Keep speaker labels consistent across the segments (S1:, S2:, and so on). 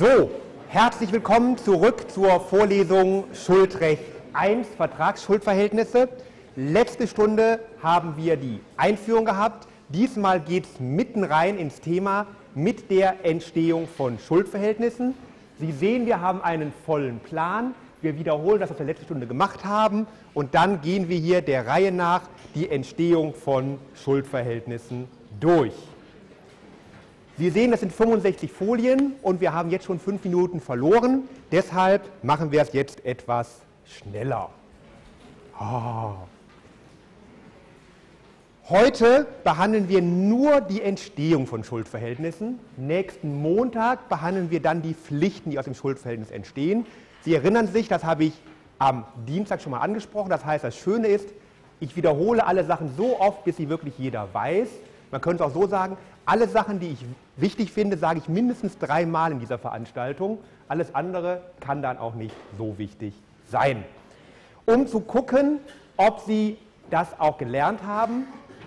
S1: So, herzlich willkommen zurück zur Vorlesung Schuldrecht 1, Vertragsschuldverhältnisse. Letzte Stunde haben wir die Einführung gehabt. Diesmal geht es mitten rein ins Thema mit der Entstehung von Schuldverhältnissen. Sie sehen, wir haben einen vollen Plan. Wir wiederholen das, was wir letzte Stunde gemacht haben. Und dann gehen wir hier der Reihe nach die Entstehung von Schuldverhältnissen durch. Sie sehen, das sind 65 Folien und wir haben jetzt schon fünf Minuten verloren. Deshalb machen wir es jetzt etwas schneller. Oh. Heute behandeln wir nur die Entstehung von Schuldverhältnissen. Nächsten Montag behandeln wir dann die Pflichten, die aus dem Schuldverhältnis entstehen. Sie erinnern sich, das habe ich am Dienstag schon mal angesprochen. Das heißt, das Schöne ist, ich wiederhole alle Sachen so oft, bis sie wirklich jeder weiß. Man könnte auch so sagen, alle Sachen, die ich wichtig finde, sage ich mindestens dreimal in dieser Veranstaltung. Alles andere kann dann auch nicht so wichtig sein. Um zu gucken, ob Sie das auch gelernt haben,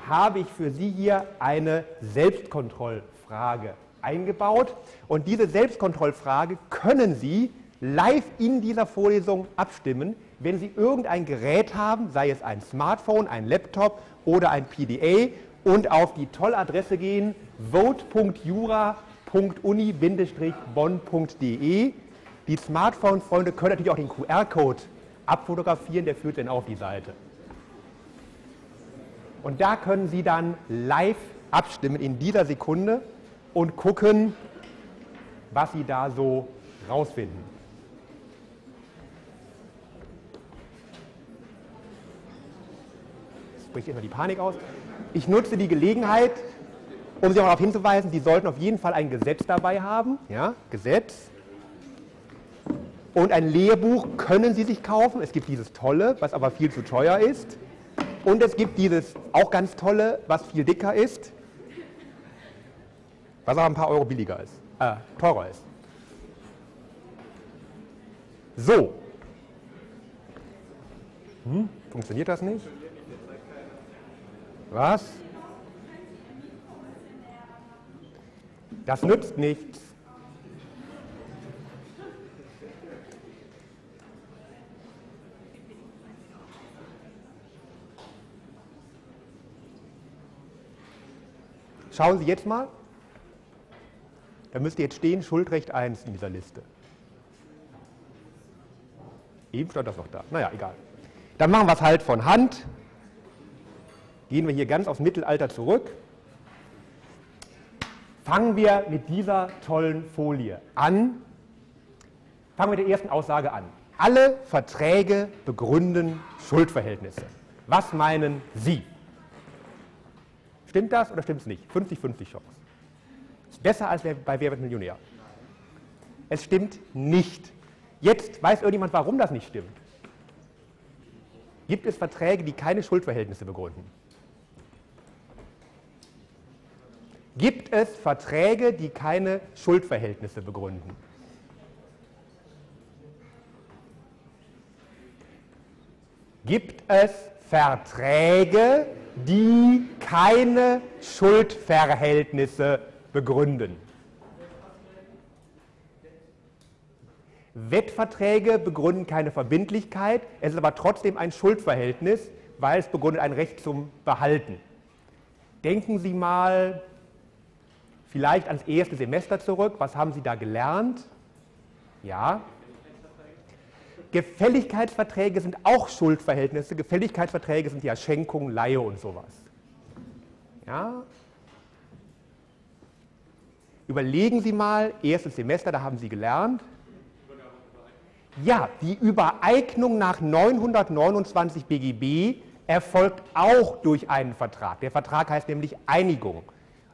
S1: habe ich für Sie hier eine Selbstkontrollfrage eingebaut. Und diese Selbstkontrollfrage können Sie live in dieser Vorlesung abstimmen, wenn Sie irgendein Gerät haben, sei es ein Smartphone, ein Laptop oder ein PDA und auf die Tolladresse gehen vote.jura.uni-bonn.de. Die Smartphone-Freunde können natürlich auch den QR-Code abfotografieren, der führt dann auf die Seite. Und da können Sie dann live abstimmen in dieser Sekunde und gucken, was Sie da so rausfinden. Das bricht immer die Panik aus. Ich nutze die Gelegenheit, um Sie auch darauf hinzuweisen, Sie sollten auf jeden Fall ein Gesetz dabei haben. Ja, Gesetz. Und ein Lehrbuch können Sie sich kaufen. Es gibt dieses tolle, was aber viel zu teuer ist. Und es gibt dieses auch ganz tolle, was viel dicker ist, was aber ein paar Euro billiger ist, äh, teurer ist. So. Hm? Funktioniert das nicht? Was? Das nützt nichts. Schauen Sie jetzt mal. Da müsste jetzt stehen Schuldrecht 1 in dieser Liste. Eben stand das noch da. Naja, egal. Dann machen wir es halt von Hand. Gehen wir hier ganz aufs Mittelalter zurück. Fangen wir mit dieser tollen Folie an. Fangen wir mit der ersten Aussage an. Alle Verträge begründen Schuldverhältnisse. Was meinen Sie? Stimmt das oder stimmt es nicht? 50-50 Chance. Ist besser als bei Wer wird Millionär. Es stimmt nicht. Jetzt weiß irgendjemand, warum das nicht stimmt. Gibt es Verträge, die keine Schuldverhältnisse begründen? Gibt es Verträge, die keine Schuldverhältnisse begründen? Gibt es Verträge, die keine Schuldverhältnisse begründen? Wettverträge begründen keine Verbindlichkeit, es ist aber trotzdem ein Schuldverhältnis, weil es begründet ein Recht zum Behalten. Denken Sie mal vielleicht ans erste Semester zurück. Was haben Sie da gelernt? Ja. Gefälligkeitsverträge sind auch Schuldverhältnisse. Gefälligkeitsverträge sind ja Schenkung, Leihe und sowas. Ja. Überlegen Sie mal, erstes Semester, da haben Sie gelernt. Ja, die Übereignung nach 929 BGB erfolgt auch durch einen Vertrag. Der Vertrag heißt nämlich Einigung.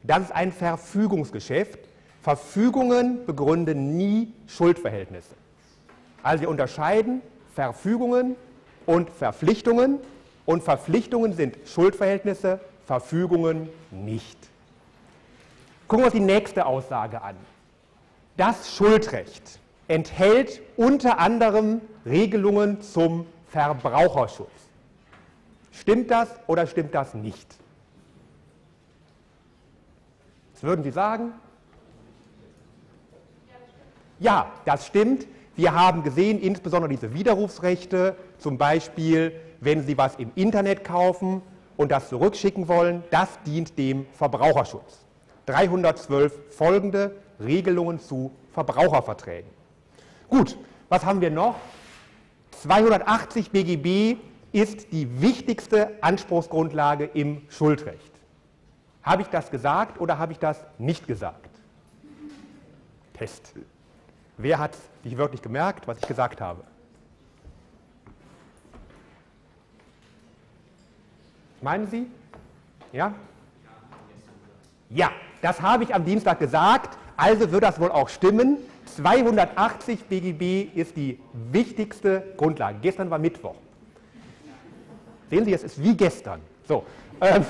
S1: Das ist ein Verfügungsgeschäft. Verfügungen begründen nie Schuldverhältnisse. Also wir unterscheiden Verfügungen und Verpflichtungen und Verpflichtungen sind Schuldverhältnisse, Verfügungen nicht. Gucken wir uns die nächste Aussage an. Das Schuldrecht enthält unter anderem Regelungen zum Verbraucherschutz. Stimmt das oder stimmt das nicht? Was würden Sie sagen? Ja, das stimmt. Wir haben gesehen, insbesondere diese Widerrufsrechte, zum Beispiel, wenn Sie was im Internet kaufen und das zurückschicken wollen, das dient dem Verbraucherschutz. 312 folgende Regelungen zu Verbraucherverträgen. Gut, was haben wir noch? 280 BGB ist die wichtigste Anspruchsgrundlage im Schuldrecht. Habe ich das gesagt oder habe ich das nicht gesagt? Test. Wer hat sich wirklich gemerkt, was ich gesagt habe? Meinen Sie? Ja? Ja, das habe ich am Dienstag gesagt, also wird das wohl auch stimmen. 280 BGB ist die wichtigste Grundlage. Gestern war Mittwoch. Sehen Sie, es ist wie gestern. So, ähm,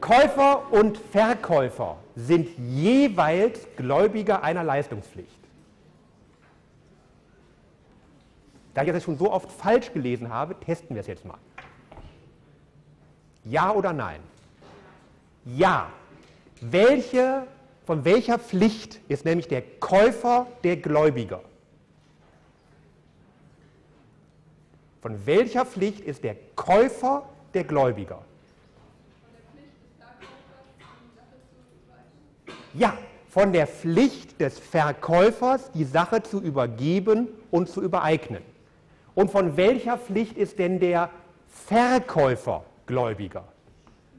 S1: Käufer und Verkäufer sind jeweils Gläubiger einer Leistungspflicht. Da ich das schon so oft falsch gelesen habe, testen wir es jetzt mal. Ja oder nein? Ja. Welche, von welcher Pflicht ist nämlich der Käufer der Gläubiger? Von welcher Pflicht ist der Käufer der Gläubiger? Ja, von der Pflicht des Verkäufers, die Sache zu übergeben und zu übereignen. Und von welcher Pflicht ist denn der Verkäufer Gläubiger?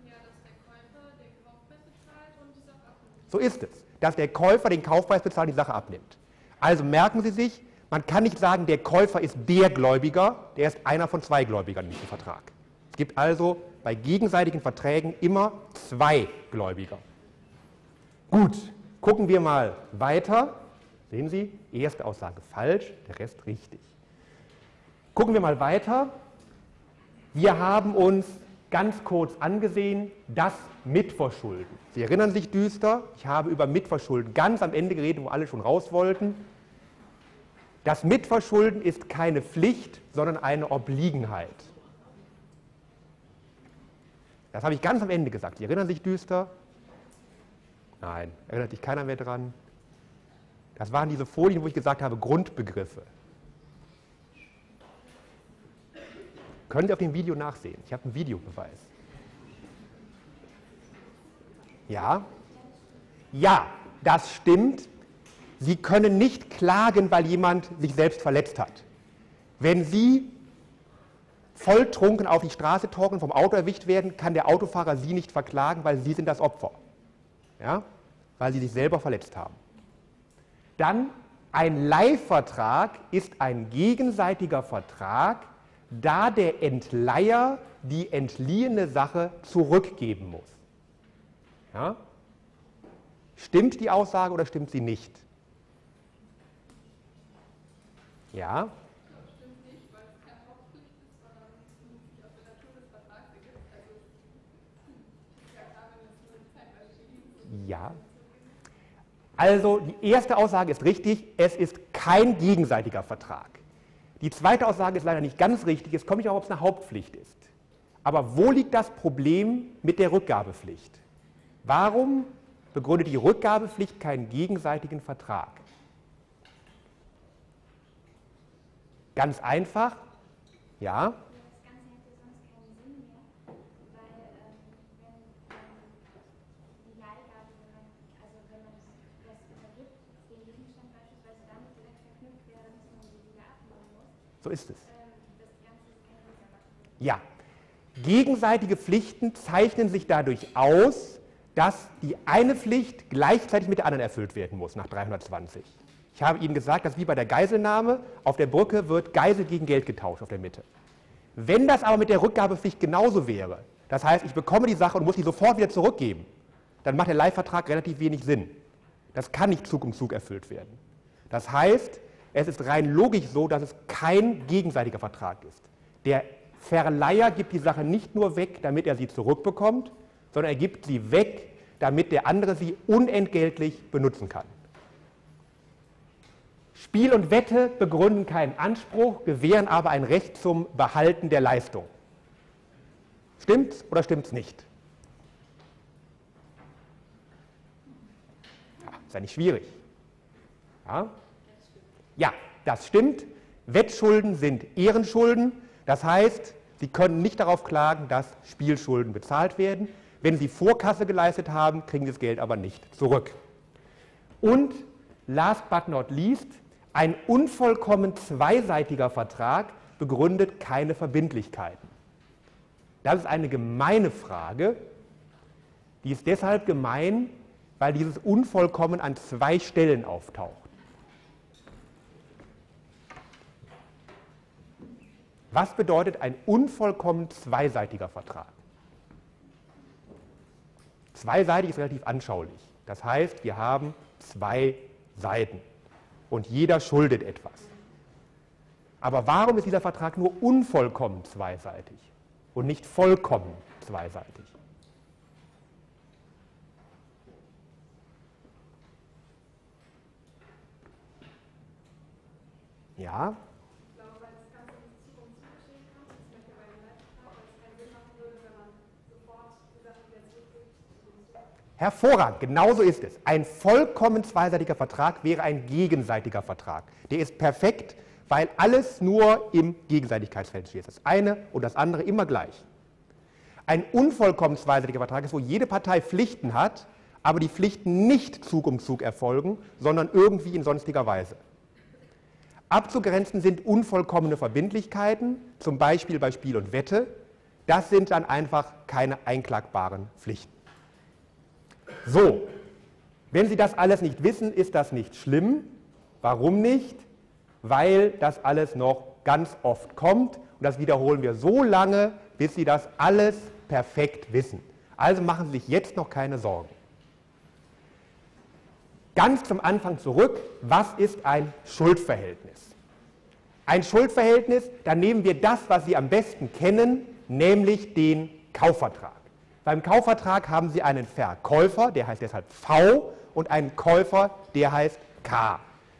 S1: Ja, dass der Käufer den Kaufpreis bezahlt und die Sache abnimmt. So ist es, dass der Käufer den Kaufpreis bezahlt und die Sache abnimmt. Also merken Sie sich, man kann nicht sagen, der Käufer ist der Gläubiger, der ist einer von zwei Gläubigern in diesem Vertrag. Es gibt also bei gegenseitigen Verträgen immer zwei Gläubiger. Gut, gucken wir mal weiter. Sehen Sie, erste Aussage falsch, der Rest richtig. Gucken wir mal weiter. Wir haben uns ganz kurz angesehen, das Mitverschulden. Sie erinnern sich düster, ich habe über Mitverschulden ganz am Ende geredet, wo alle schon raus wollten. Das Mitverschulden ist keine Pflicht, sondern eine Obliegenheit. Das habe ich ganz am Ende gesagt. Sie erinnern sich düster? Nein, erinnert sich keiner mehr dran. Das waren diese Folien, wo ich gesagt habe, Grundbegriffe. Können Sie auf dem Video nachsehen. Ich habe einen Videobeweis. Ja? Ja, das stimmt. Sie können nicht klagen, weil jemand sich selbst verletzt hat. Wenn Sie volltrunken auf die Straße torkeln, vom Auto erwischt werden, kann der Autofahrer Sie nicht verklagen, weil Sie sind das Opfer ja, weil sie sich selber verletzt haben. Dann ein Leihvertrag ist ein gegenseitiger Vertrag, da der Entleiher die entliehene Sache zurückgeben muss. Ja? Stimmt die Aussage oder stimmt sie nicht? Ja? Ja. Also die erste Aussage ist richtig, es ist kein gegenseitiger Vertrag. Die zweite Aussage ist leider nicht ganz richtig, es kommt nicht auch, ob es eine Hauptpflicht ist. Aber wo liegt das Problem mit der Rückgabepflicht? Warum begründet die Rückgabepflicht keinen gegenseitigen Vertrag? Ganz einfach, ja. So ist es. Ja, gegenseitige Pflichten zeichnen sich dadurch aus, dass die eine Pflicht gleichzeitig mit der anderen erfüllt werden muss nach 320. Ich habe Ihnen gesagt, dass wie bei der Geiselnahme auf der Brücke wird Geisel gegen Geld getauscht auf der Mitte. Wenn das aber mit der Rückgabepflicht genauso wäre, das heißt, ich bekomme die Sache und muss sie sofort wieder zurückgeben, dann macht der Leihvertrag relativ wenig Sinn. Das kann nicht Zug um Zug erfüllt werden. Das heißt, es ist rein logisch so, dass es kein gegenseitiger Vertrag ist. Der Verleiher gibt die Sache nicht nur weg, damit er sie zurückbekommt, sondern er gibt sie weg, damit der andere sie unentgeltlich benutzen kann. Spiel und Wette begründen keinen Anspruch, gewähren aber ein Recht zum Behalten der Leistung. Stimmt's oder stimmt's nicht? Ja, ist ja nicht schwierig. Ja, ja das stimmt. Wettschulden sind Ehrenschulden. Das heißt, Sie können nicht darauf klagen, dass Spielschulden bezahlt werden. Wenn Sie Vorkasse geleistet haben, kriegen Sie das Geld aber nicht zurück. Und last but not least, ein unvollkommen zweiseitiger Vertrag begründet keine Verbindlichkeiten. Das ist eine gemeine Frage. Die ist deshalb gemein, weil dieses Unvollkommen an zwei Stellen auftaucht. Was bedeutet ein unvollkommen zweiseitiger Vertrag? Zweiseitig ist relativ anschaulich. Das heißt, wir haben zwei Seiten und jeder schuldet etwas. Aber warum ist dieser Vertrag nur unvollkommen zweiseitig und nicht vollkommen zweiseitig? Ja, Hervorragend, genauso ist es. Ein vollkommen zweiseitiger Vertrag wäre ein gegenseitiger Vertrag. Der ist perfekt, weil alles nur im Gegenseitigkeitsfeld steht. Das eine und das andere immer gleich. Ein unvollkommen zweiseitiger Vertrag ist, wo jede Partei Pflichten hat, aber die Pflichten nicht Zug um Zug erfolgen, sondern irgendwie in sonstiger Weise. Abzugrenzen sind unvollkommene Verbindlichkeiten, zum Beispiel bei Spiel und Wette. Das sind dann einfach keine einklagbaren Pflichten. So, wenn Sie das alles nicht wissen, ist das nicht schlimm. Warum nicht? Weil das alles noch ganz oft kommt und das wiederholen wir so lange, bis Sie das alles perfekt wissen. Also machen Sie sich jetzt noch keine Sorgen. Ganz zum Anfang zurück, was ist ein Schuldverhältnis? Ein Schuldverhältnis, da nehmen wir das, was Sie am besten kennen, nämlich den Kaufvertrag. Beim Kaufvertrag haben Sie einen Verkäufer, der heißt deshalb V, und einen Käufer, der heißt K.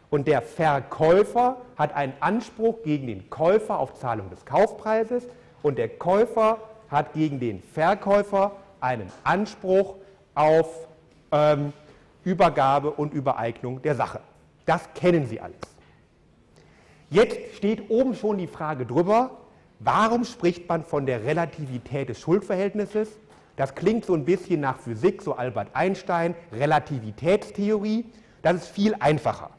S1: Und der Verkäufer hat einen Anspruch gegen den Käufer auf Zahlung des Kaufpreises und der Käufer hat gegen den Verkäufer einen Anspruch auf ähm, Übergabe und Übereignung der Sache. Das kennen Sie alles. Jetzt steht oben schon die Frage drüber, warum spricht man von der Relativität des Schuldverhältnisses das klingt so ein bisschen nach Physik, so Albert Einstein, Relativitätstheorie. Das ist viel einfacher.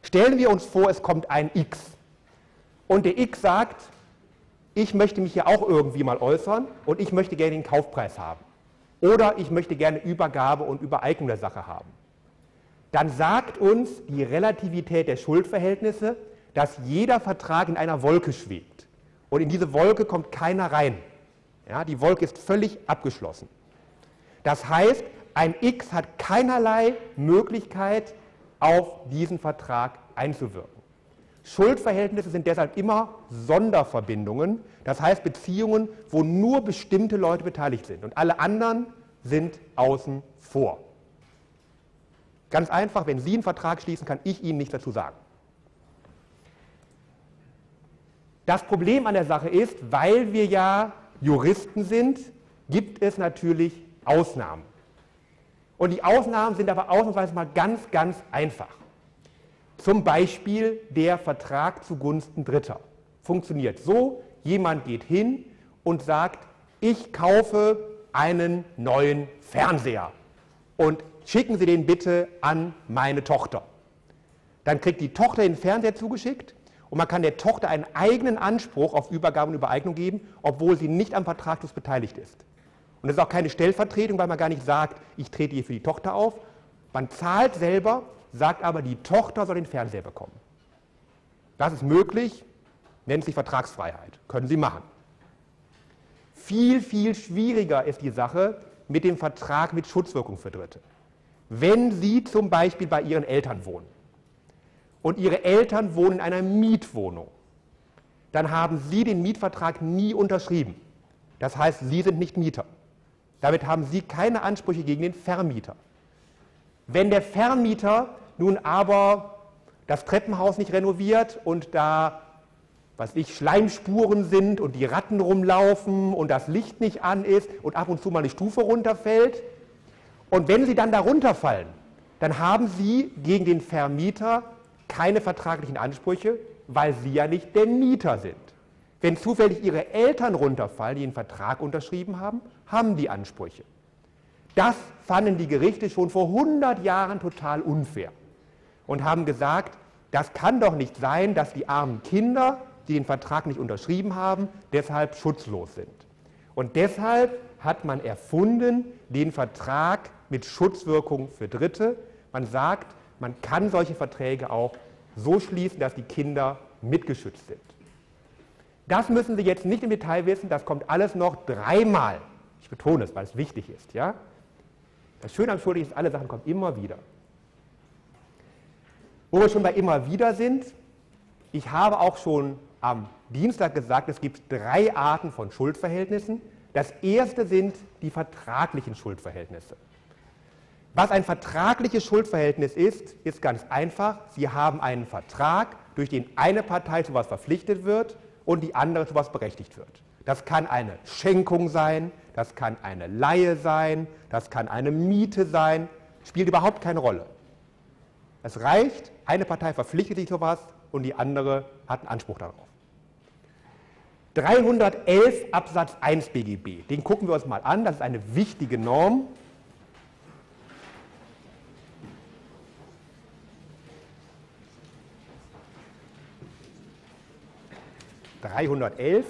S1: Stellen wir uns vor, es kommt ein X. Und der X sagt, ich möchte mich hier auch irgendwie mal äußern und ich möchte gerne den Kaufpreis haben. Oder ich möchte gerne Übergabe und Übereignung der Sache haben. Dann sagt uns die Relativität der Schuldverhältnisse, dass jeder Vertrag in einer Wolke schwebt. Und in diese Wolke kommt keiner rein. Ja, die Wolke ist völlig abgeschlossen. Das heißt, ein X hat keinerlei Möglichkeit, auf diesen Vertrag einzuwirken. Schuldverhältnisse sind deshalb immer Sonderverbindungen, das heißt Beziehungen, wo nur bestimmte Leute beteiligt sind und alle anderen sind außen vor. Ganz einfach, wenn Sie einen Vertrag schließen, kann ich Ihnen nichts dazu sagen. Das Problem an der Sache ist, weil wir ja Juristen sind, gibt es natürlich Ausnahmen. Und die Ausnahmen sind aber ausnahmsweise mal ganz, ganz einfach. Zum Beispiel der Vertrag zugunsten Dritter. Funktioniert so, jemand geht hin und sagt, ich kaufe einen neuen Fernseher und schicken Sie den bitte an meine Tochter. Dann kriegt die Tochter den Fernseher zugeschickt und man kann der Tochter einen eigenen Anspruch auf Übergabe und Übereignung geben, obwohl sie nicht am Vertragsschluss beteiligt ist. Und das ist auch keine Stellvertretung, weil man gar nicht sagt, ich trete hier für die Tochter auf. Man zahlt selber, sagt aber, die Tochter soll den Fernseher bekommen. Das ist möglich, nennt sich Vertragsfreiheit. Können Sie machen. Viel, viel schwieriger ist die Sache mit dem Vertrag mit Schutzwirkung für Dritte. Wenn Sie zum Beispiel bei Ihren Eltern wohnen und Ihre Eltern wohnen in einer Mietwohnung, dann haben Sie den Mietvertrag nie unterschrieben. Das heißt, Sie sind nicht Mieter. Damit haben Sie keine Ansprüche gegen den Vermieter. Wenn der Vermieter nun aber das Treppenhaus nicht renoviert und da, was ich, Schleimspuren sind und die Ratten rumlaufen und das Licht nicht an ist und ab und zu mal eine Stufe runterfällt, und wenn Sie dann da runterfallen, dann haben Sie gegen den Vermieter keine vertraglichen Ansprüche, weil sie ja nicht der Mieter sind. Wenn zufällig ihre Eltern runterfallen, die einen Vertrag unterschrieben haben, haben die Ansprüche. Das fanden die Gerichte schon vor 100 Jahren total unfair und haben gesagt, das kann doch nicht sein, dass die armen Kinder, die den Vertrag nicht unterschrieben haben, deshalb schutzlos sind. Und deshalb hat man erfunden den Vertrag mit Schutzwirkung für Dritte. Man sagt, man kann solche Verträge auch so schließen, dass die Kinder mitgeschützt sind. Das müssen Sie jetzt nicht im Detail wissen, das kommt alles noch dreimal. Ich betone es, weil es wichtig ist. Ja? Das Schöne am Schuldigen ist, alle Sachen kommen immer wieder. Wo wir schon bei immer wieder sind, ich habe auch schon am Dienstag gesagt, es gibt drei Arten von Schuldverhältnissen. Das erste sind die vertraglichen Schuldverhältnisse. Was ein vertragliches Schuldverhältnis ist, ist ganz einfach. Sie haben einen Vertrag, durch den eine Partei zu etwas verpflichtet wird und die andere zu etwas berechtigt wird. Das kann eine Schenkung sein, das kann eine Laie sein, das kann eine Miete sein, spielt überhaupt keine Rolle. Es reicht, eine Partei verpflichtet sich zu etwas und die andere hat einen Anspruch darauf. 311 Absatz 1 BGB, den gucken wir uns mal an, das ist eine wichtige Norm, 311.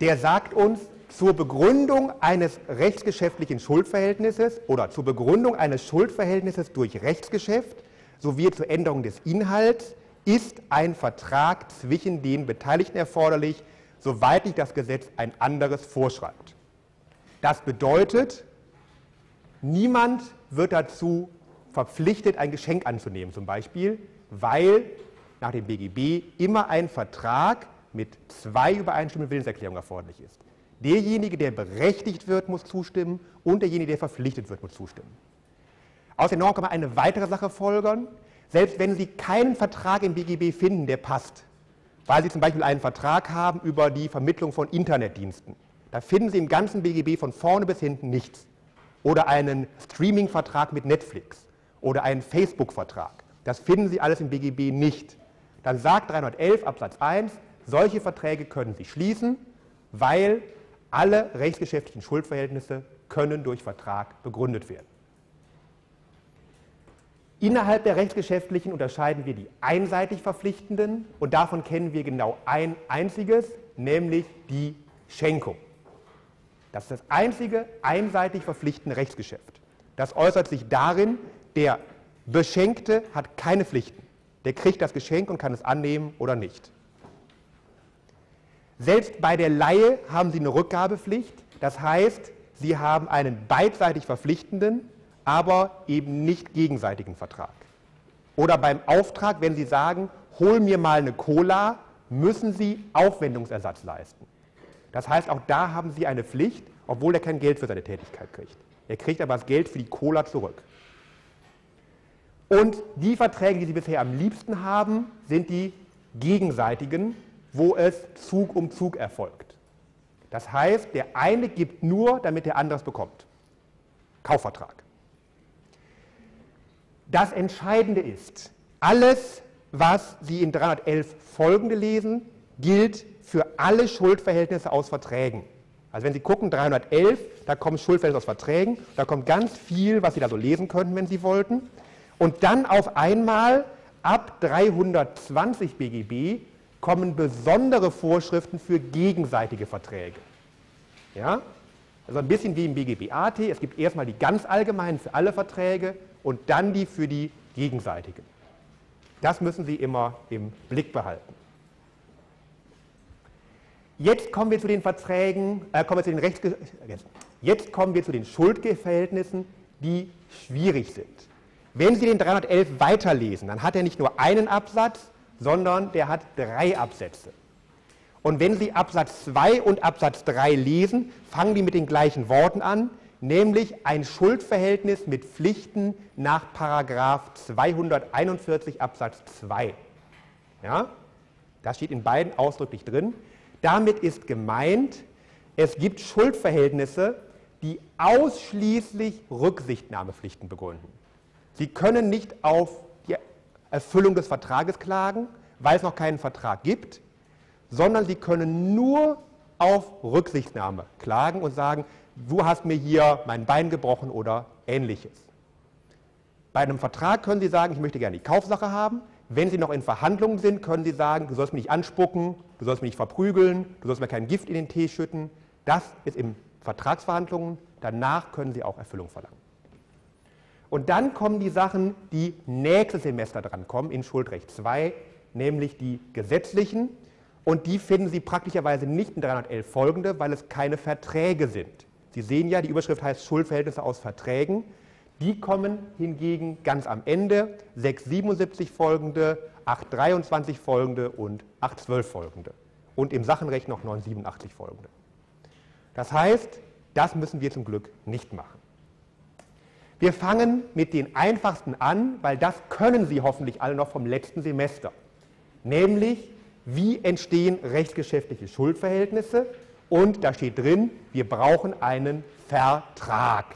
S1: Der sagt uns, zur Begründung eines rechtsgeschäftlichen Schuldverhältnisses oder zur Begründung eines Schuldverhältnisses durch Rechtsgeschäft sowie zur Änderung des Inhalts ist ein Vertrag zwischen den Beteiligten erforderlich, soweit nicht das Gesetz ein anderes vorschreibt. Das bedeutet, niemand wird dazu verpflichtet, ein Geschenk anzunehmen, zum Beispiel, weil nach dem BGB immer ein Vertrag mit zwei übereinstimmenden Willenserklärungen erforderlich ist. Derjenige, der berechtigt wird, muss zustimmen und derjenige, der verpflichtet wird, muss zustimmen. Aus der Norm kann man eine weitere Sache folgern. Selbst wenn Sie keinen Vertrag im BGB finden, der passt, weil Sie zum Beispiel einen Vertrag haben über die Vermittlung von Internetdiensten, da finden Sie im ganzen BGB von vorne bis hinten nichts. Oder einen Streaming-Vertrag mit Netflix oder einen Facebook-Vertrag. Das finden Sie alles im BGB nicht. Dann sagt 311 Absatz 1, solche Verträge können Sie schließen, weil alle rechtsgeschäftlichen Schuldverhältnisse können durch Vertrag begründet werden. Innerhalb der rechtsgeschäftlichen unterscheiden wir die einseitig Verpflichtenden und davon kennen wir genau ein einziges, nämlich die Schenkung. Das ist das einzige einseitig verpflichtende Rechtsgeschäft. Das äußert sich darin, der Beschenkte hat keine Pflichten. Der kriegt das Geschenk und kann es annehmen oder nicht. Selbst bei der Laie haben Sie eine Rückgabepflicht. Das heißt, Sie haben einen beidseitig verpflichtenden, aber eben nicht gegenseitigen Vertrag. Oder beim Auftrag, wenn Sie sagen, hol mir mal eine Cola, müssen Sie Aufwendungsersatz leisten. Das heißt, auch da haben Sie eine Pflicht, obwohl er kein Geld für seine Tätigkeit kriegt. Er kriegt aber das Geld für die Cola zurück. Und die Verträge, die Sie bisher am liebsten haben, sind die gegenseitigen, wo es Zug um Zug erfolgt. Das heißt, der eine gibt nur, damit der andere es bekommt. Kaufvertrag. Das Entscheidende ist, alles, was Sie in 311 folgende lesen, gilt für alle Schuldverhältnisse aus Verträgen. Also wenn Sie gucken, 311, da kommen Schuldverhältnisse aus Verträgen, da kommt ganz viel, was Sie da so lesen könnten, wenn Sie wollten. Und dann auf einmal ab 320 BGB kommen besondere Vorschriften für gegenseitige Verträge. Ja? Also ein bisschen wie im BGB AT, es gibt erstmal die ganz allgemeinen für alle Verträge und dann die für die gegenseitigen. Das müssen Sie immer im Blick behalten. Jetzt kommen wir zu den Verträgen, äh, kommen wir zu den Rechtsge jetzt kommen wir zu den Schuldverhältnissen, die schwierig sind. Wenn Sie den 311 weiterlesen, dann hat er nicht nur einen Absatz, sondern der hat drei Absätze. Und wenn Sie Absatz 2 und Absatz 3 lesen, fangen die mit den gleichen Worten an, nämlich ein Schuldverhältnis mit Pflichten nach Paragraph 241 Absatz 2. Ja? Das steht in beiden ausdrücklich drin. Damit ist gemeint, es gibt Schuldverhältnisse, die ausschließlich Rücksichtnahmepflichten begründen. Sie können nicht auf die Erfüllung des Vertrages klagen, weil es noch keinen Vertrag gibt, sondern Sie können nur auf Rücksichtnahme klagen und sagen, du hast mir hier mein Bein gebrochen oder ähnliches. Bei einem Vertrag können Sie sagen, ich möchte gerne die Kaufsache haben. Wenn Sie noch in Verhandlungen sind, können Sie sagen, du sollst mich nicht anspucken, du sollst mich nicht verprügeln, du sollst mir kein Gift in den Tee schütten. Das ist in Vertragsverhandlungen. Danach können Sie auch Erfüllung verlangen. Und dann kommen die Sachen, die nächstes Semester dran kommen in Schuldrecht 2, nämlich die gesetzlichen. Und die finden Sie praktischerweise nicht in 311 folgende, weil es keine Verträge sind. Sie sehen ja, die Überschrift heißt Schuldverhältnisse aus Verträgen. Die kommen hingegen ganz am Ende, 677 folgende, 823 folgende und 812 folgende. Und im Sachenrecht noch 987 folgende. Das heißt, das müssen wir zum Glück nicht machen. Wir fangen mit den einfachsten an, weil das können Sie hoffentlich alle noch vom letzten Semester. Nämlich, wie entstehen rechtsgeschäftliche Schuldverhältnisse? Und da steht drin, wir brauchen einen Vertrag.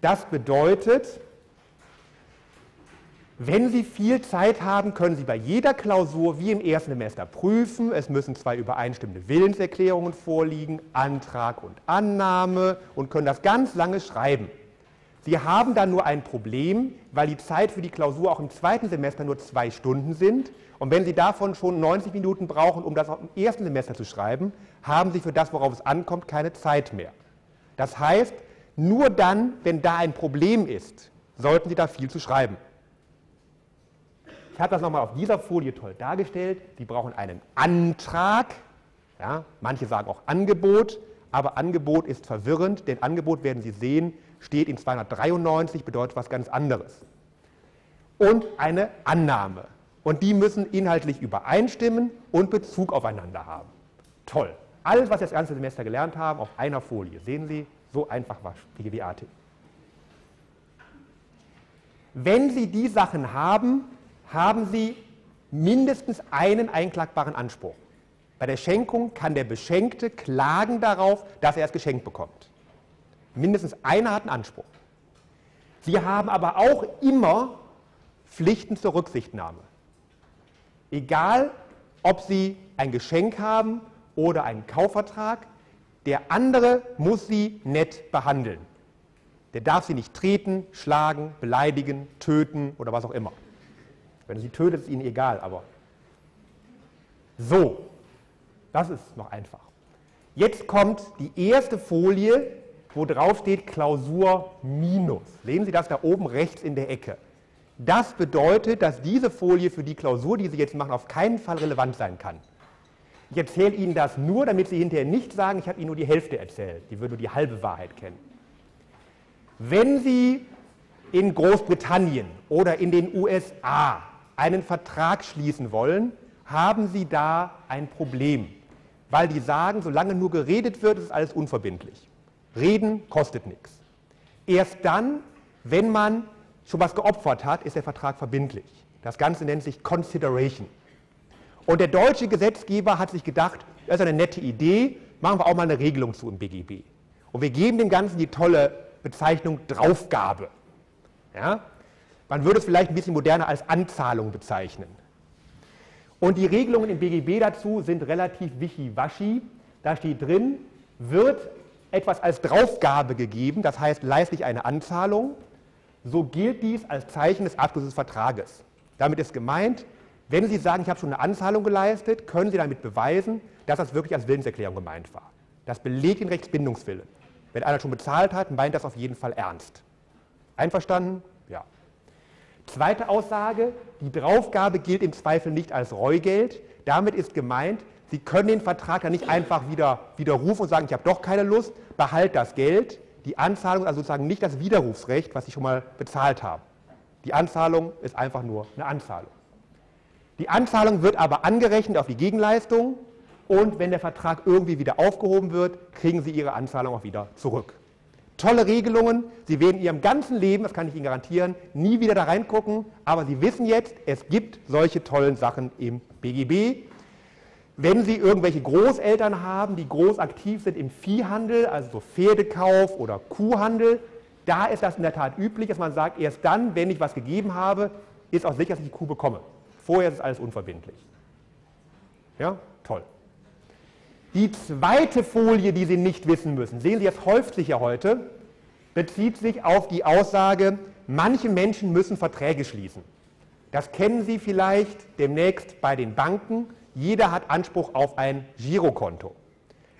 S1: Das bedeutet, wenn Sie viel Zeit haben, können Sie bei jeder Klausur wie im ersten Semester prüfen. Es müssen zwei übereinstimmende Willenserklärungen vorliegen, Antrag und Annahme und können das ganz lange schreiben. Sie haben dann nur ein Problem, weil die Zeit für die Klausur auch im zweiten Semester nur zwei Stunden sind. Und wenn Sie davon schon 90 Minuten brauchen, um das auch im ersten Semester zu schreiben, haben Sie für das, worauf es ankommt, keine Zeit mehr. Das heißt, nur dann, wenn da ein Problem ist, sollten Sie da viel zu schreiben. Ich habe das nochmal auf dieser Folie toll dargestellt. Sie brauchen einen Antrag. Ja, manche sagen auch Angebot, aber Angebot ist verwirrend, denn Angebot werden Sie sehen, steht in 293, bedeutet was ganz anderes. Und eine Annahme. Und die müssen inhaltlich übereinstimmen und Bezug aufeinander haben. Toll. Alles, was Sie das ganze Semester gelernt haben, auf einer Folie. Sehen Sie, so einfach war BGWAT. Wenn Sie die Sachen haben, haben Sie mindestens einen einklagbaren Anspruch. Bei der Schenkung kann der Beschenkte klagen darauf, dass er es geschenkt bekommt. Mindestens einer hat einen Anspruch. Sie haben aber auch immer Pflichten zur Rücksichtnahme. Egal, ob Sie ein Geschenk haben oder einen Kaufvertrag, der andere muss Sie nett behandeln. Der darf Sie nicht treten, schlagen, beleidigen, töten oder was auch immer. Wenn er Sie tötet, ist Ihnen egal, aber so, das ist noch einfach. Jetzt kommt die erste Folie, wo drauf steht Klausur minus. Sehen Sie das da oben rechts in der Ecke. Das bedeutet, dass diese Folie für die Klausur, die Sie jetzt machen, auf keinen Fall relevant sein kann. Ich erzähle Ihnen das nur, damit Sie hinterher nicht sagen, ich habe Ihnen nur die Hälfte erzählt. Die würden nur die halbe Wahrheit kennen. Wenn Sie in Großbritannien oder in den USA einen Vertrag schließen wollen, haben Sie da ein Problem, weil die sagen, solange nur geredet wird, ist alles unverbindlich. Reden kostet nichts. Erst dann, wenn man schon was geopfert hat, ist der Vertrag verbindlich. Das Ganze nennt sich Consideration. Und der deutsche Gesetzgeber hat sich gedacht, das ist eine nette Idee, machen wir auch mal eine Regelung zu im BGB. Und wir geben dem Ganzen die tolle Bezeichnung Draufgabe. Ja? Man würde es vielleicht ein bisschen moderner als Anzahlung bezeichnen. Und die Regelungen im BGB dazu sind relativ wischiwaschi. Da steht drin, wird etwas als Draufgabe gegeben, das heißt leistlich eine Anzahlung, so gilt dies als Zeichen des Abschlusses des Vertrages. Damit ist gemeint, wenn Sie sagen, ich habe schon eine Anzahlung geleistet, können Sie damit beweisen, dass das wirklich als Willenserklärung gemeint war. Das belegt den Rechtsbindungswillen. Wenn einer schon bezahlt hat, meint das auf jeden Fall ernst. Einverstanden? Ja. Zweite Aussage, die Draufgabe gilt im Zweifel nicht als Reugeld. Damit ist gemeint, Sie können den Vertrag dann nicht einfach wieder widerrufen und sagen, ich habe doch keine Lust, behalt das Geld. Die Anzahlung ist also sozusagen nicht das Widerrufsrecht, was Sie schon mal bezahlt haben. Die Anzahlung ist einfach nur eine Anzahlung. Die Anzahlung wird aber angerechnet auf die Gegenleistung und wenn der Vertrag irgendwie wieder aufgehoben wird, kriegen Sie Ihre Anzahlung auch wieder zurück. Tolle Regelungen. Sie werden Ihrem ganzen Leben, das kann ich Ihnen garantieren, nie wieder da reingucken, aber Sie wissen jetzt, es gibt solche tollen Sachen im BGB. Wenn Sie irgendwelche Großeltern haben, die groß aktiv sind im Viehhandel, also so Pferdekauf oder Kuhhandel, da ist das in der Tat üblich, dass man sagt, erst dann, wenn ich was gegeben habe, ist auch sicher, dass ich die Kuh bekomme. Vorher ist es alles unverbindlich. Ja, toll. Die zweite Folie, die Sie nicht wissen müssen, sehen Sie, häuft sich ja heute, bezieht sich auf die Aussage, manche Menschen müssen Verträge schließen. Das kennen Sie vielleicht demnächst bei den Banken. Jeder hat Anspruch auf ein Girokonto.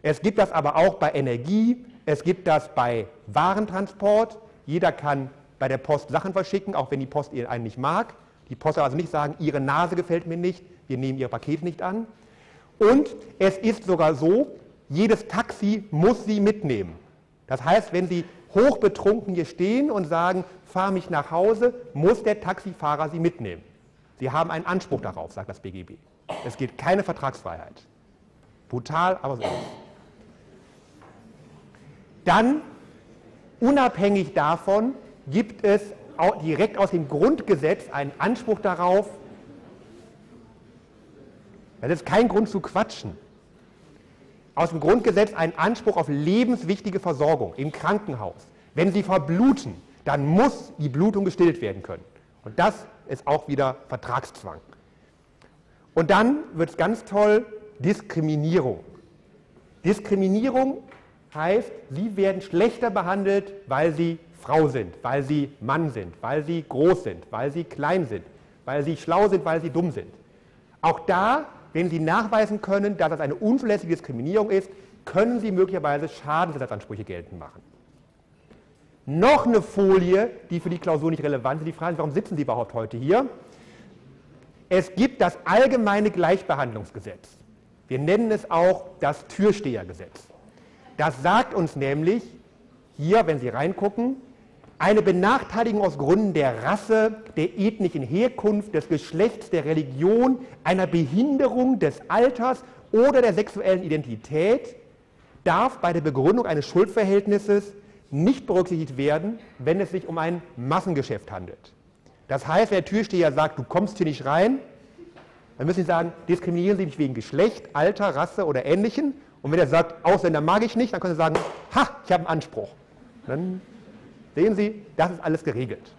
S1: Es gibt das aber auch bei Energie, es gibt das bei Warentransport. Jeder kann bei der Post Sachen verschicken, auch wenn die Post einen nicht mag. Die Post soll also nicht sagen, Ihre Nase gefällt mir nicht, wir nehmen Ihr Paket nicht an. Und es ist sogar so, jedes Taxi muss Sie mitnehmen. Das heißt, wenn Sie hochbetrunken hier stehen und sagen, fahr mich nach Hause, muss der Taxifahrer Sie mitnehmen. Sie haben einen Anspruch darauf, sagt das BGB. Es gilt keine Vertragsfreiheit. Brutal, aber so. Dann, unabhängig davon, gibt es direkt aus dem Grundgesetz einen Anspruch darauf, das ist kein Grund zu quatschen, aus dem Grundgesetz einen Anspruch auf lebenswichtige Versorgung im Krankenhaus. Wenn Sie verbluten, dann muss die Blutung gestillt werden können. Und das ist auch wieder Vertragszwang. Und dann wird es ganz toll, Diskriminierung. Diskriminierung heißt, Sie werden schlechter behandelt, weil Sie Frau sind, weil Sie Mann sind, weil Sie groß sind, weil Sie klein sind, weil Sie schlau sind, weil Sie dumm sind. Auch da, wenn Sie nachweisen können, dass das eine unzulässige Diskriminierung ist, können Sie möglicherweise Schadensersatzansprüche geltend machen. Noch eine Folie, die für die Klausur nicht relevant ist. Die Frage ist, warum sitzen Sie überhaupt heute hier? Es gibt das allgemeine Gleichbehandlungsgesetz. Wir nennen es auch das Türstehergesetz. Das sagt uns nämlich, hier, wenn Sie reingucken, eine Benachteiligung aus Gründen der Rasse, der ethnischen Herkunft, des Geschlechts, der Religion, einer Behinderung des Alters oder der sexuellen Identität darf bei der Begründung eines Schuldverhältnisses nicht berücksichtigt werden, wenn es sich um ein Massengeschäft handelt. Das heißt, wenn der Türsteher sagt, du kommst hier nicht rein, dann müssen Sie sagen, diskriminieren Sie mich wegen Geschlecht, Alter, Rasse oder Ähnlichem. Und wenn er sagt, Ausländer mag ich nicht, dann können Sie sagen, ha, ich habe einen Anspruch. Dann sehen Sie, das ist alles geregelt.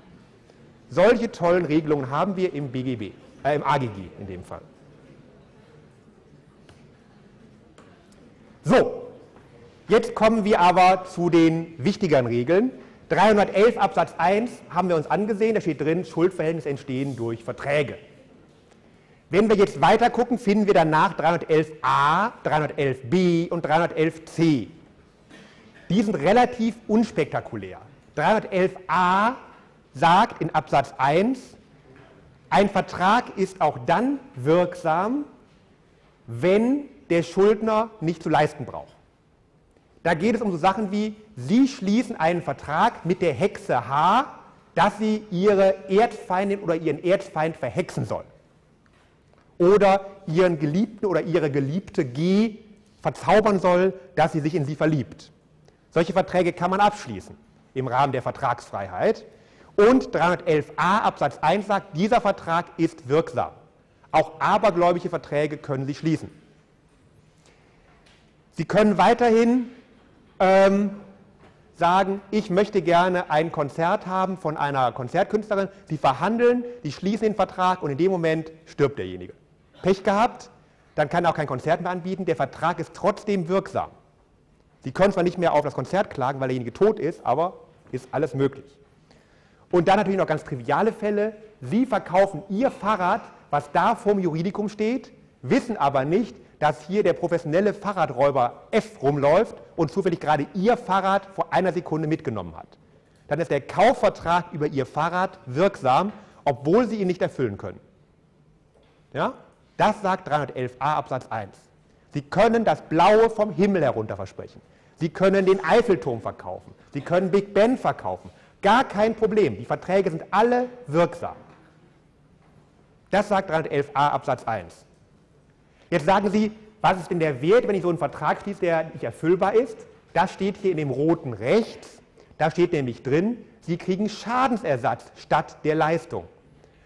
S1: Solche tollen Regelungen haben wir im BGB, äh, im AGG in dem Fall. So, Jetzt kommen wir aber zu den wichtigeren Regeln. 311 Absatz 1 haben wir uns angesehen, da steht drin, Schuldverhältnisse entstehen durch Verträge. Wenn wir jetzt weiter gucken, finden wir danach 311a, 311b und 311c. Die sind relativ unspektakulär. 311a sagt in Absatz 1, ein Vertrag ist auch dann wirksam, wenn der Schuldner nicht zu leisten braucht. Da geht es um so Sachen wie, Sie schließen einen Vertrag mit der Hexe H, dass sie ihre Erzfeindin oder ihren Erzfeind verhexen soll. Oder ihren Geliebten oder ihre Geliebte G verzaubern soll, dass sie sich in sie verliebt. Solche Verträge kann man abschließen im Rahmen der Vertragsfreiheit. Und 311a Absatz 1 sagt, dieser Vertrag ist wirksam. Auch abergläubige Verträge können Sie schließen. Sie können weiterhin ähm, sagen, ich möchte gerne ein Konzert haben von einer Konzertkünstlerin. Sie verhandeln, sie schließen den Vertrag und in dem Moment stirbt derjenige. Pech gehabt, dann kann er auch kein Konzert mehr anbieten. Der Vertrag ist trotzdem wirksam. Sie können zwar nicht mehr auf das Konzert klagen, weil derjenige tot ist, aber ist alles möglich. Und dann natürlich noch ganz triviale Fälle. Sie verkaufen Ihr Fahrrad, was da vorm Juridikum steht, wissen aber nicht, dass hier der professionelle Fahrradräuber F rumläuft und zufällig gerade Ihr Fahrrad vor einer Sekunde mitgenommen hat. Dann ist der Kaufvertrag über Ihr Fahrrad wirksam, obwohl Sie ihn nicht erfüllen können. Ja? Das sagt 311a Absatz 1. Sie können das Blaue vom Himmel herunter versprechen. Sie können den Eiffelturm verkaufen. Sie können Big Ben verkaufen. Gar kein Problem. Die Verträge sind alle wirksam. Das sagt 311a Absatz 1. Jetzt sagen Sie, was ist denn der Wert, wenn ich so einen Vertrag schließe, der nicht erfüllbar ist? Das steht hier in dem roten rechts. Da steht nämlich drin, Sie kriegen Schadensersatz statt der Leistung.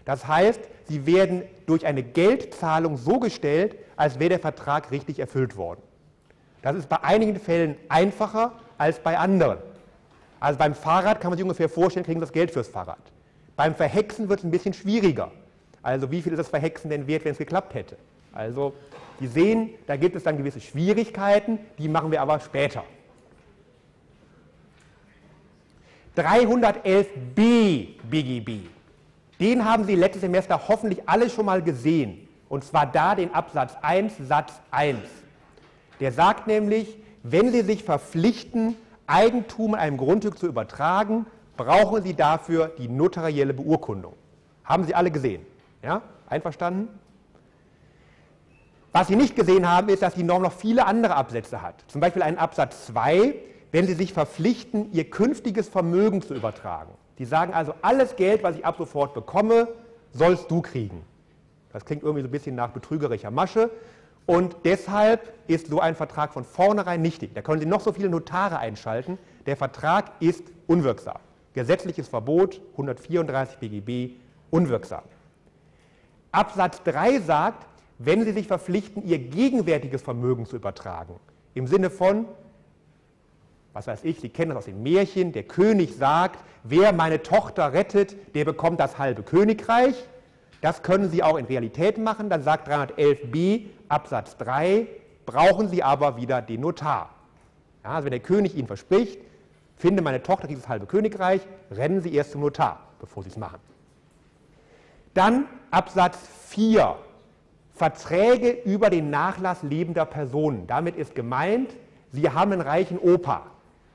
S1: Das heißt, sie werden durch eine Geldzahlung so gestellt, als wäre der Vertrag richtig erfüllt worden. Das ist bei einigen Fällen einfacher als bei anderen. Also beim Fahrrad kann man sich ungefähr vorstellen, kriegen das Geld fürs Fahrrad. Beim Verhexen wird es ein bisschen schwieriger. Also wie viel ist das Verhexen denn wert, wenn es geklappt hätte? Also Sie sehen, da gibt es dann gewisse Schwierigkeiten, die machen wir aber später. 311b BGB. Den haben Sie letztes Semester hoffentlich alle schon mal gesehen. Und zwar da den Absatz 1, Satz 1. Der sagt nämlich, wenn Sie sich verpflichten, Eigentum einem Grundstück zu übertragen, brauchen Sie dafür die notarielle Beurkundung. Haben Sie alle gesehen? Ja? Einverstanden? Was Sie nicht gesehen haben, ist, dass die Norm noch viele andere Absätze hat. Zum Beispiel einen Absatz 2, wenn Sie sich verpflichten, Ihr künftiges Vermögen zu übertragen. Die sagen also, alles Geld, was ich ab sofort bekomme, sollst du kriegen. Das klingt irgendwie so ein bisschen nach betrügerischer Masche. Und deshalb ist so ein Vertrag von vornherein nichtig. Da können Sie noch so viele Notare einschalten. Der Vertrag ist unwirksam. Gesetzliches Verbot 134 BGB unwirksam. Absatz 3 sagt, wenn Sie sich verpflichten, Ihr gegenwärtiges Vermögen zu übertragen, im Sinne von, was weiß ich, Sie kennen das aus dem Märchen, der König sagt, wer meine Tochter rettet, der bekommt das halbe Königreich. Das können Sie auch in Realität machen. Dann sagt 311b Absatz 3, brauchen Sie aber wieder den Notar. Ja, also wenn der König Ihnen verspricht, finde meine Tochter dieses halbe Königreich, rennen Sie erst zum Notar, bevor Sie es machen. Dann Absatz 4, Verträge über den Nachlass lebender Personen. Damit ist gemeint, Sie haben einen reichen Opa.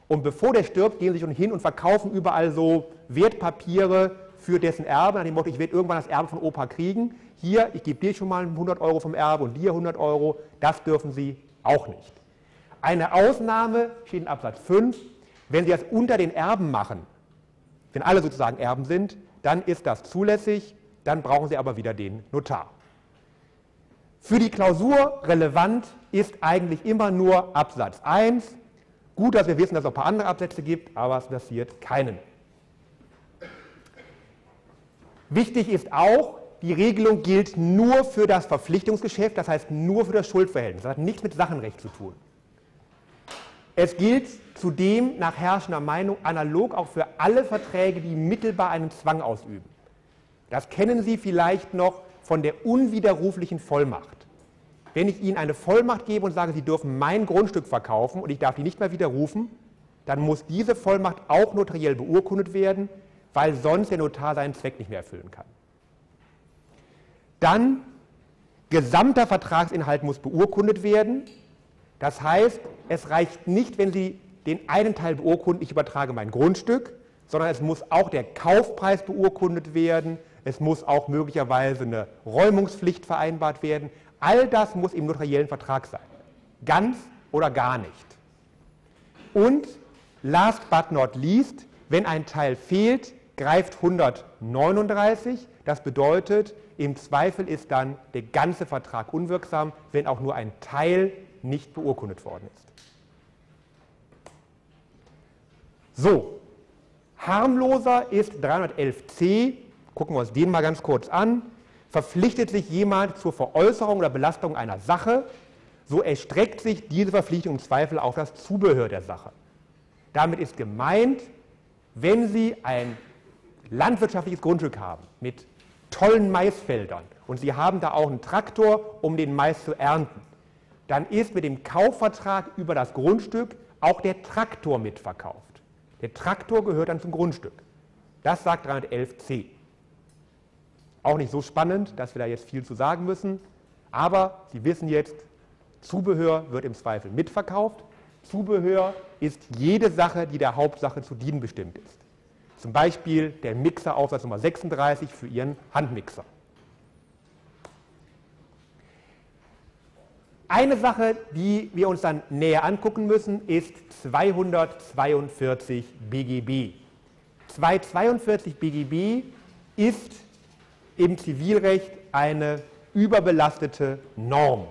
S1: Und bevor der stirbt, gehen sie schon hin und verkaufen überall so Wertpapiere für dessen Erbe, nach dem Motto, ich werde irgendwann das Erbe von Opa kriegen. Hier, ich gebe dir schon mal 100 Euro vom Erbe und dir 100 Euro. Das dürfen sie auch nicht. Eine Ausnahme steht in Absatz 5. Wenn sie das unter den Erben machen, wenn alle sozusagen Erben sind, dann ist das zulässig, dann brauchen sie aber wieder den Notar. Für die Klausur relevant ist eigentlich immer nur Absatz 1, Gut, dass wir wissen, dass es auch ein paar andere Absätze gibt, aber es passiert keinen. Wichtig ist auch, die Regelung gilt nur für das Verpflichtungsgeschäft, das heißt nur für das Schuldverhältnis. Das hat nichts mit Sachenrecht zu tun. Es gilt zudem nach herrschender Meinung analog auch für alle Verträge, die mittelbar einen Zwang ausüben. Das kennen Sie vielleicht noch von der unwiderruflichen Vollmacht. Wenn ich Ihnen eine Vollmacht gebe und sage, Sie dürfen mein Grundstück verkaufen und ich darf die nicht mehr widerrufen, dann muss diese Vollmacht auch notariell beurkundet werden, weil sonst der Notar seinen Zweck nicht mehr erfüllen kann. Dann, gesamter Vertragsinhalt muss beurkundet werden. Das heißt, es reicht nicht, wenn Sie den einen Teil beurkunden, ich übertrage mein Grundstück, sondern es muss auch der Kaufpreis beurkundet werden, es muss auch möglicherweise eine Räumungspflicht vereinbart werden. All das muss im notariellen Vertrag sein. Ganz oder gar nicht. Und last but not least, wenn ein Teil fehlt, greift 139. Das bedeutet, im Zweifel ist dann der ganze Vertrag unwirksam, wenn auch nur ein Teil nicht beurkundet worden ist. So, harmloser ist 311c. Gucken wir uns den mal ganz kurz an verpflichtet sich jemand zur Veräußerung oder Belastung einer Sache, so erstreckt sich diese Verpflichtung im Zweifel auf das Zubehör der Sache. Damit ist gemeint, wenn Sie ein landwirtschaftliches Grundstück haben mit tollen Maisfeldern und Sie haben da auch einen Traktor, um den Mais zu ernten, dann ist mit dem Kaufvertrag über das Grundstück auch der Traktor mitverkauft. Der Traktor gehört dann zum Grundstück. Das sagt 311c. Auch nicht so spannend, dass wir da jetzt viel zu sagen müssen. Aber Sie wissen jetzt, Zubehör wird im Zweifel mitverkauft. Zubehör ist jede Sache, die der Hauptsache zu dienen bestimmt ist. Zum Beispiel der Mixer Aufsatz Nummer 36 für Ihren Handmixer. Eine Sache, die wir uns dann näher angucken müssen, ist 242 BGB. 242 BGB ist im Zivilrecht eine überbelastete Norm.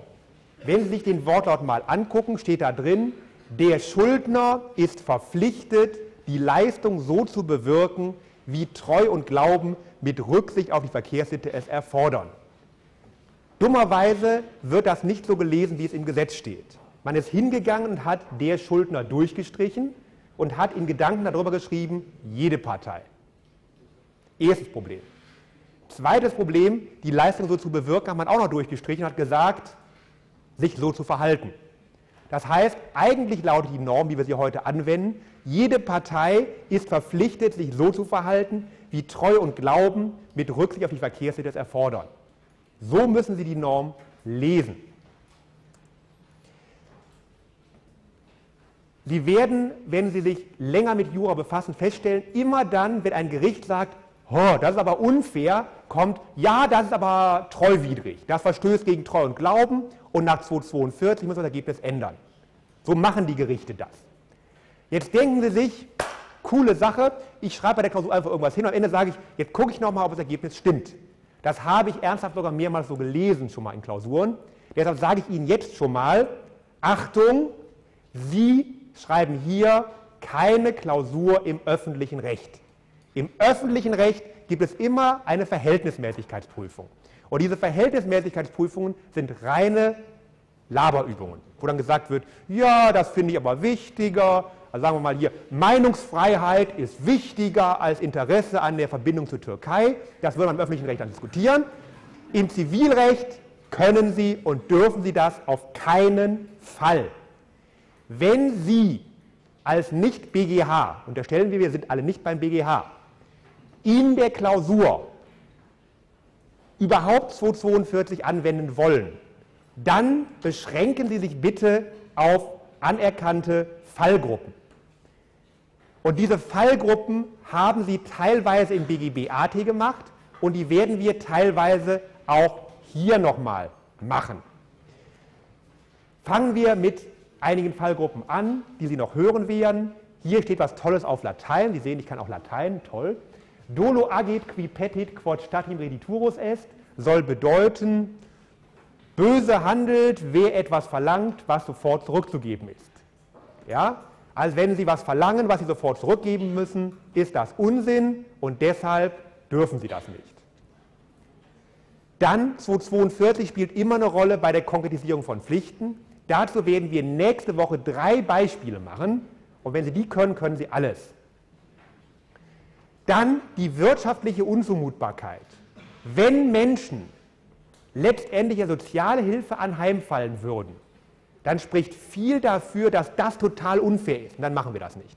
S1: Wenn Sie sich den Wortlaut mal angucken, steht da drin, der Schuldner ist verpflichtet, die Leistung so zu bewirken, wie Treu und Glauben mit Rücksicht auf die Verkehrssitte es erfordern. Dummerweise wird das nicht so gelesen, wie es im Gesetz steht. Man ist hingegangen und hat der Schuldner durchgestrichen und hat in Gedanken darüber geschrieben, jede Partei. Erstes Problem. Zweites Problem, die Leistung so zu bewirken, hat man auch noch durchgestrichen und hat gesagt, sich so zu verhalten. Das heißt, eigentlich lautet die Norm, wie wir sie heute anwenden, jede Partei ist verpflichtet, sich so zu verhalten, wie Treu und Glauben mit Rücksicht auf die Verkehrssitte es erfordern. So müssen Sie die Norm lesen. Sie werden, wenn Sie sich länger mit Jura befassen, feststellen, immer dann, wenn ein Gericht sagt, oh, das ist aber unfair, kommt, ja, das ist aber treuwidrig, das verstößt gegen Treu und Glauben und nach 242 muss das Ergebnis ändern. So machen die Gerichte das. Jetzt denken Sie sich, coole Sache, ich schreibe bei der Klausur einfach irgendwas hin und am Ende sage ich, jetzt gucke ich nochmal, ob das Ergebnis stimmt. Das habe ich ernsthaft sogar mehrmals so gelesen schon mal in Klausuren. Deshalb sage ich Ihnen jetzt schon mal, Achtung, Sie schreiben hier keine Klausur im öffentlichen Recht. Im öffentlichen Recht gibt es immer eine Verhältnismäßigkeitsprüfung. Und diese Verhältnismäßigkeitsprüfungen sind reine Laberübungen, wo dann gesagt wird, ja, das finde ich aber wichtiger, also sagen wir mal hier, Meinungsfreiheit ist wichtiger als Interesse an der Verbindung zur Türkei. Das würde man im öffentlichen Recht dann diskutieren. Im Zivilrecht können Sie und dürfen Sie das auf keinen Fall. Wenn Sie als Nicht-BGH, unterstellen wir, wir sind alle nicht beim BGH, in der Klausur überhaupt 242 anwenden wollen, dann beschränken Sie sich bitte auf anerkannte Fallgruppen. Und diese Fallgruppen haben Sie teilweise im BGB AT gemacht und die werden wir teilweise auch hier nochmal machen. Fangen wir mit einigen Fallgruppen an, die Sie noch hören werden. Hier steht was Tolles auf Latein. Sie sehen, ich kann auch Latein, toll. Dolo agit qui petit quod statim rediturus est soll bedeuten, böse handelt, wer etwas verlangt, was sofort zurückzugeben ist. Ja? als wenn Sie was verlangen, was Sie sofort zurückgeben müssen, ist das Unsinn und deshalb dürfen Sie das nicht. Dann 242 spielt immer eine Rolle bei der Konkretisierung von Pflichten. Dazu werden wir nächste Woche drei Beispiele machen und wenn Sie die können, können Sie alles. Dann die wirtschaftliche Unzumutbarkeit. Wenn Menschen letztendlich der soziale Hilfe anheimfallen würden, dann spricht viel dafür, dass das total unfair ist. Und dann machen wir das nicht.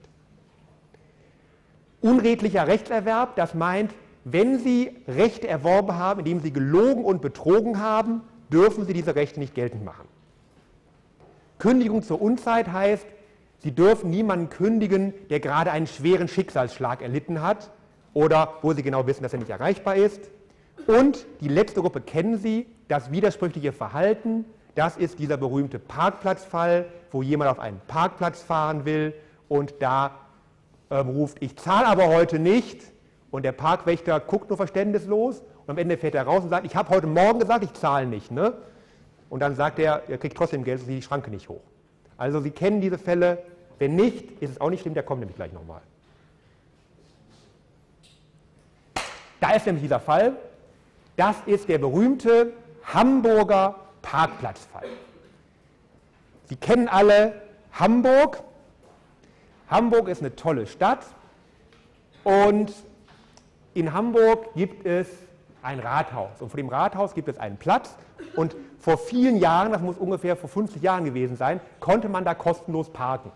S1: Unredlicher Rechtserwerb, das meint, wenn Sie Rechte erworben haben, indem Sie gelogen und betrogen haben, dürfen Sie diese Rechte nicht geltend machen. Kündigung zur Unzeit heißt, Sie dürfen niemanden kündigen, der gerade einen schweren Schicksalsschlag erlitten hat oder wo Sie genau wissen, dass er nicht erreichbar ist. Und die letzte Gruppe kennen Sie, das widersprüchliche Verhalten, das ist dieser berühmte Parkplatzfall, wo jemand auf einen Parkplatz fahren will und da ähm, ruft, ich zahle aber heute nicht. Und der Parkwächter guckt nur verständnislos und am Ende fährt er raus und sagt, ich habe heute Morgen gesagt, ich zahle nicht. Ne? Und dann sagt er, er kriegt trotzdem Geld, sie die Schranke nicht hoch. Also Sie kennen diese Fälle. Wenn nicht, ist es auch nicht schlimm, der kommt nämlich gleich nochmal. Da ist nämlich dieser Fall. Das ist der berühmte Hamburger Parkplatzfall. Sie kennen alle Hamburg. Hamburg ist eine tolle Stadt und in Hamburg gibt es ein Rathaus und vor dem Rathaus gibt es einen Platz und vor vielen Jahren, das muss ungefähr vor 50 Jahren gewesen sein, konnte man da kostenlos parken.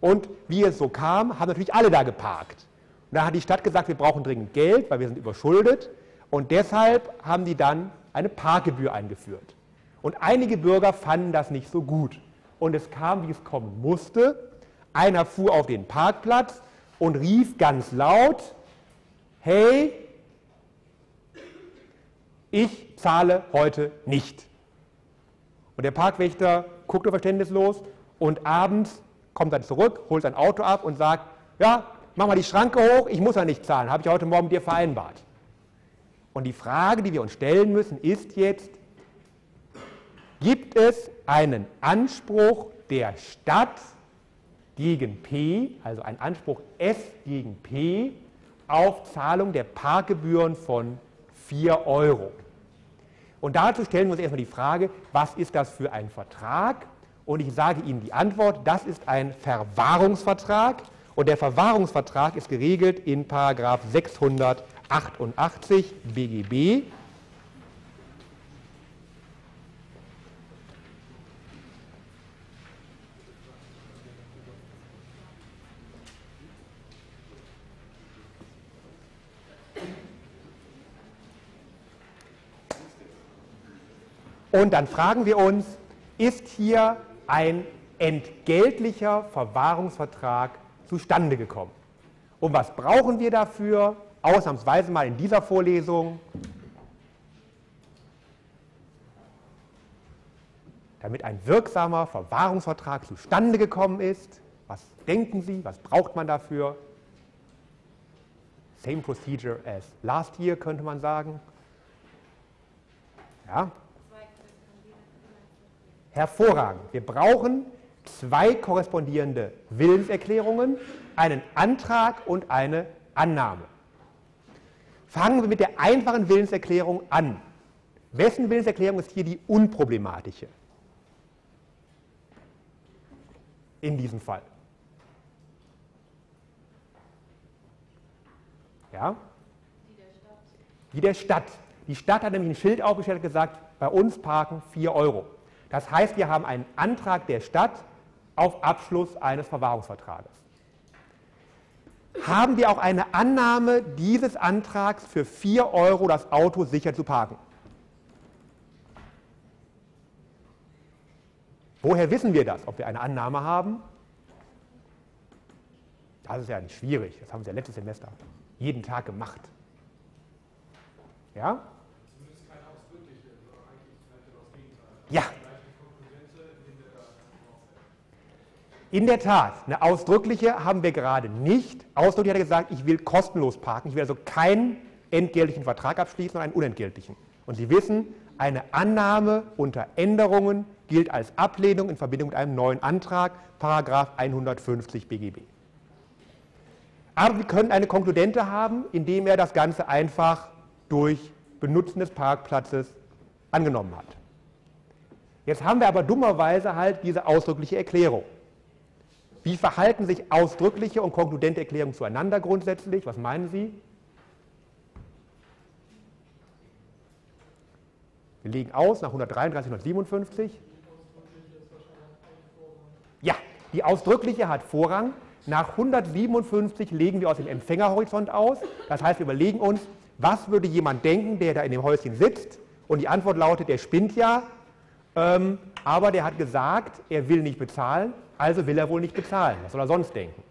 S1: Und wie es so kam, haben natürlich alle da geparkt. Und da hat die Stadt gesagt, wir brauchen dringend Geld, weil wir sind überschuldet und deshalb haben die dann eine Parkgebühr eingeführt. Und einige Bürger fanden das nicht so gut. Und es kam, wie es kommen musste. Einer fuhr auf den Parkplatz und rief ganz laut, hey, ich zahle heute nicht. Und der Parkwächter guckte verständnislos und abends kommt dann zurück, holt sein Auto ab und sagt, ja, mach mal die Schranke hoch, ich muss ja nicht zahlen, habe ich heute Morgen mit dir vereinbart. Und die Frage, die wir uns stellen müssen, ist jetzt, gibt es einen Anspruch der Stadt gegen P, also einen Anspruch S gegen P, auf Zahlung der Parkgebühren von 4 Euro. Und dazu stellen wir uns erstmal die Frage, was ist das für ein Vertrag? Und ich sage Ihnen die Antwort, das ist ein Verwahrungsvertrag. Und der Verwahrungsvertrag ist geregelt in 688 BGB. Und dann fragen wir uns, ist hier ein entgeltlicher Verwahrungsvertrag zustande gekommen? Und was brauchen wir dafür? Ausnahmsweise mal in dieser Vorlesung. Damit ein wirksamer Verwahrungsvertrag zustande gekommen ist. Was denken Sie? Was braucht man dafür? Same procedure as last year, könnte man sagen. Ja, Hervorragend. Wir brauchen zwei korrespondierende Willenserklärungen, einen Antrag und eine Annahme. Fangen wir mit der einfachen Willenserklärung an. Wessen Willenserklärung ist hier die unproblematische? In diesem Fall. Ja? Die der Stadt. Die Stadt hat nämlich ein Schild aufgestellt und gesagt, bei uns parken 4 Euro. Das heißt, wir haben einen Antrag der Stadt auf Abschluss eines Verwahrungsvertrages. Haben wir auch eine Annahme dieses Antrags für 4 Euro das Auto sicher zu parken? Woher wissen wir das, ob wir eine Annahme haben? Das ist ja nicht schwierig, das haben wir ja letztes Semester jeden Tag gemacht. Ja? Ja, In der Tat, eine ausdrückliche haben wir gerade nicht. Ausdrücklich hat er gesagt, ich will kostenlos parken. Ich will also keinen entgeltlichen Vertrag abschließen, sondern einen unentgeltlichen. Und Sie wissen, eine Annahme unter Änderungen gilt als Ablehnung in Verbindung mit einem neuen Antrag, Paragraph 150 BGB. Aber Sie können eine Konkludente haben, indem er das Ganze einfach durch Benutzen des Parkplatzes angenommen hat. Jetzt haben wir aber dummerweise halt diese ausdrückliche Erklärung. Wie verhalten sich ausdrückliche und konkludente Erklärungen zueinander grundsätzlich? Was meinen Sie? Wir legen aus nach 133, 157. Ja, die ausdrückliche hat Vorrang. Nach 157 legen wir aus dem Empfängerhorizont aus. Das heißt, wir überlegen uns, was würde jemand denken, der da in dem Häuschen sitzt? Und die Antwort lautet, der spinnt ja, ähm, aber der hat gesagt, er will nicht bezahlen. Also will er wohl nicht bezahlen. Was soll er sonst denken?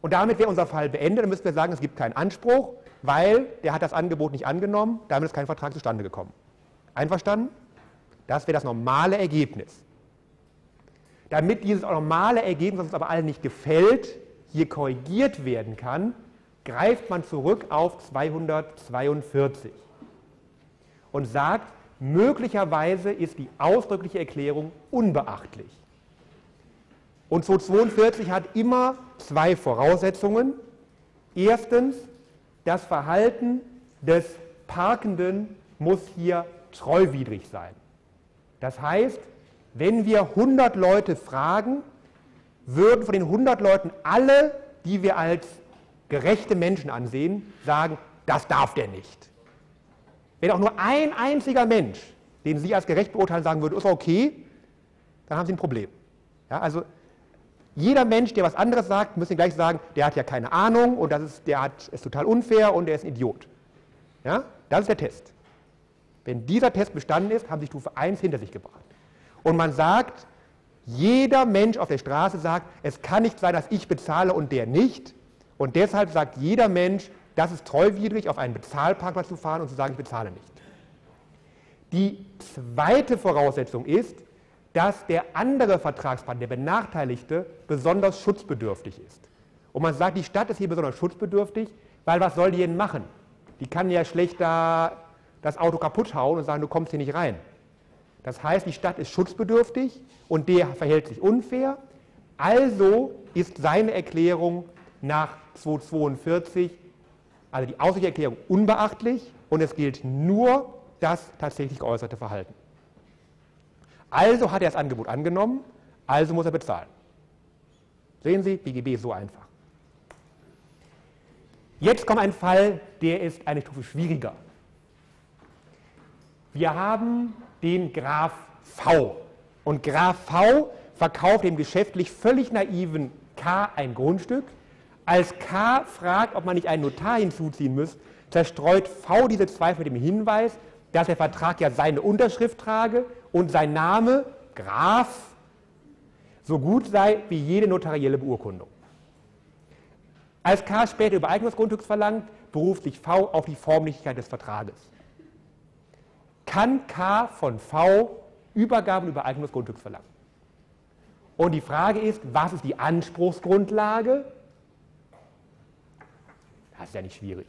S1: Und damit wäre unser Fall beendet. Dann müssten wir sagen, es gibt keinen Anspruch, weil der hat das Angebot nicht angenommen. Damit ist kein Vertrag zustande gekommen. Einverstanden? Das wäre das normale Ergebnis. Damit dieses normale Ergebnis, das uns aber allen nicht gefällt, hier korrigiert werden kann, greift man zurück auf 242 und sagt, Möglicherweise ist die ausdrückliche Erklärung unbeachtlich. Und 242 hat immer zwei Voraussetzungen. Erstens, das Verhalten des Parkenden muss hier treuwidrig sein. Das heißt, wenn wir 100 Leute fragen, würden von den 100 Leuten alle, die wir als gerechte Menschen ansehen, sagen, das darf der nicht. Wenn auch nur ein einziger Mensch, den Sie als gerecht beurteilen, sagen würde, ist okay, dann haben Sie ein Problem. Ja, also jeder Mensch, der was anderes sagt, müssen gleich sagen, der hat ja keine Ahnung und das ist, der hat, ist total unfair und der ist ein Idiot. Ja, das ist der Test. Wenn dieser Test bestanden ist, haben Sie Stufe 1 hinter sich gebracht. Und man sagt, jeder Mensch auf der Straße sagt, es kann nicht sein, dass ich bezahle und der nicht. Und deshalb sagt jeder Mensch, das ist treuwidrig, auf einen Bezahlparkplatz zu fahren und zu sagen, ich bezahle nicht. Die zweite Voraussetzung ist, dass der andere Vertragspartner, der Benachteiligte, besonders schutzbedürftig ist. Und man sagt, die Stadt ist hier besonders schutzbedürftig, weil was soll die denn machen? Die kann ja schlecht da das Auto kaputt hauen und sagen, du kommst hier nicht rein. Das heißt, die Stadt ist schutzbedürftig und der verhält sich unfair. Also ist seine Erklärung nach 242, also die ausdrückliche Erklärung unbeachtlich und es gilt nur das tatsächlich geäußerte Verhalten. Also hat er das Angebot angenommen, also muss er bezahlen. Sehen Sie, BGB ist so einfach. Jetzt kommt ein Fall, der ist eine Stufe schwieriger. Wir haben den Graph V. Und Graph V verkauft dem geschäftlich völlig naiven K ein Grundstück. Als K fragt, ob man nicht einen Notar hinzuziehen muss, zerstreut V diese Zweifel mit dem Hinweis, dass der Vertrag ja seine Unterschrift trage und sein Name, Graf, so gut sei wie jede notarielle Beurkundung. Als K später Übereignungsgrundstücks verlangt, beruft sich V auf die Formlichkeit des Vertrages. Kann K von V Übergabe und Übereignung des Grundstücks verlangen? Und die Frage ist, was ist die Anspruchsgrundlage? Das ist ja nicht schwierig.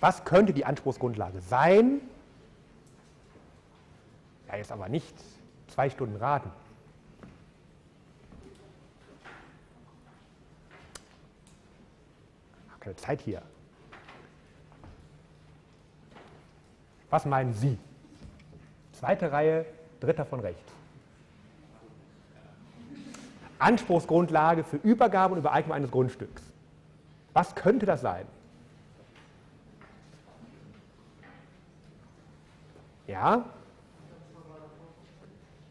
S1: Was könnte die Anspruchsgrundlage sein? Ja, jetzt aber nicht zwei Stunden raten. Hab keine Zeit hier. Was meinen Sie? Zweite Reihe, dritter von rechts. Anspruchsgrundlage für Übergabe und Übereignung eines Grundstücks. Was könnte das sein? Ja?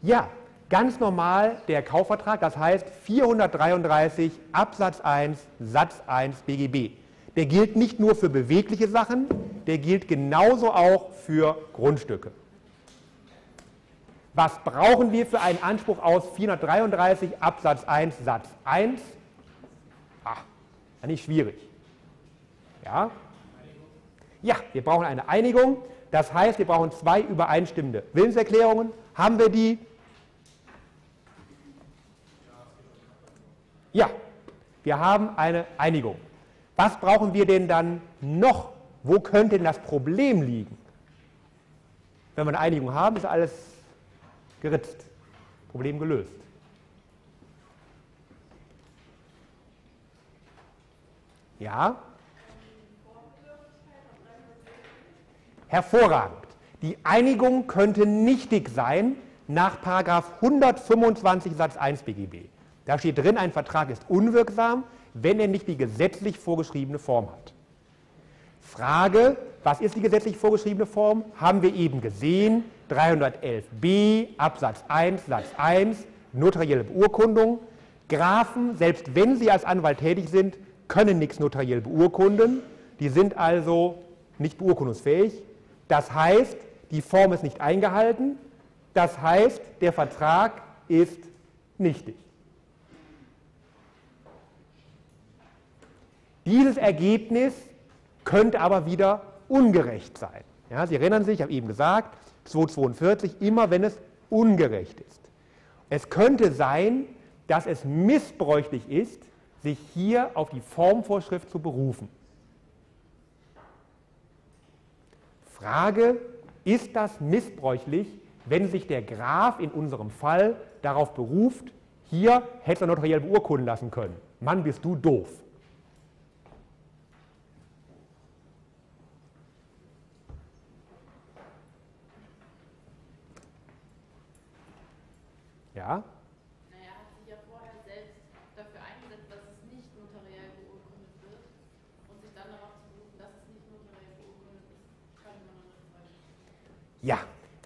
S1: Ja, ganz normal der Kaufvertrag, das heißt 433 Absatz 1 Satz 1 BGB. Der gilt nicht nur für bewegliche Sachen, der gilt genauso auch für Grundstücke. Was brauchen wir für einen Anspruch aus 433 Absatz 1 Satz 1? Ach, nicht schwierig. Ja? Ja, wir brauchen eine Einigung. Das heißt, wir brauchen zwei übereinstimmende Willenserklärungen. Haben wir die? Ja, wir haben eine Einigung. Was brauchen wir denn dann noch? Wo könnte denn das Problem liegen? Wenn wir eine Einigung haben, ist alles geritzt. Problem gelöst. Ja? Hervorragend. Die Einigung könnte nichtig sein nach 125 Satz 1 BGB. Da steht drin, ein Vertrag ist unwirksam, wenn er nicht die gesetzlich vorgeschriebene Form hat. Frage, was ist die gesetzlich vorgeschriebene Form? Haben wir eben gesehen, 311b Absatz 1 Satz 1, notarielle Beurkundung. Grafen, selbst wenn sie als Anwalt tätig sind, können nichts notariell beurkunden. Die sind also nicht beurkundungsfähig. Das heißt, die Form ist nicht eingehalten. Das heißt, der Vertrag ist nichtig. Dieses Ergebnis könnte aber wieder ungerecht sein. Ja, Sie erinnern sich, ich habe eben gesagt, 242, immer wenn es ungerecht ist. Es könnte sein, dass es missbräuchlich ist, sich hier auf die Formvorschrift zu berufen. Frage, ist das missbräuchlich, wenn sich der Graf in unserem Fall darauf beruft, hier hätte er notariell beurkunden lassen können. Mann, bist du doof. Ja?
S2: Naja, hat sich ja vorher selbst dafür eingesetzt, dass es nicht notariell beurkundet wird und sich dann darauf zu berufen, dass es nicht notariell beurkundet ist, kann man noch nicht
S1: Ja,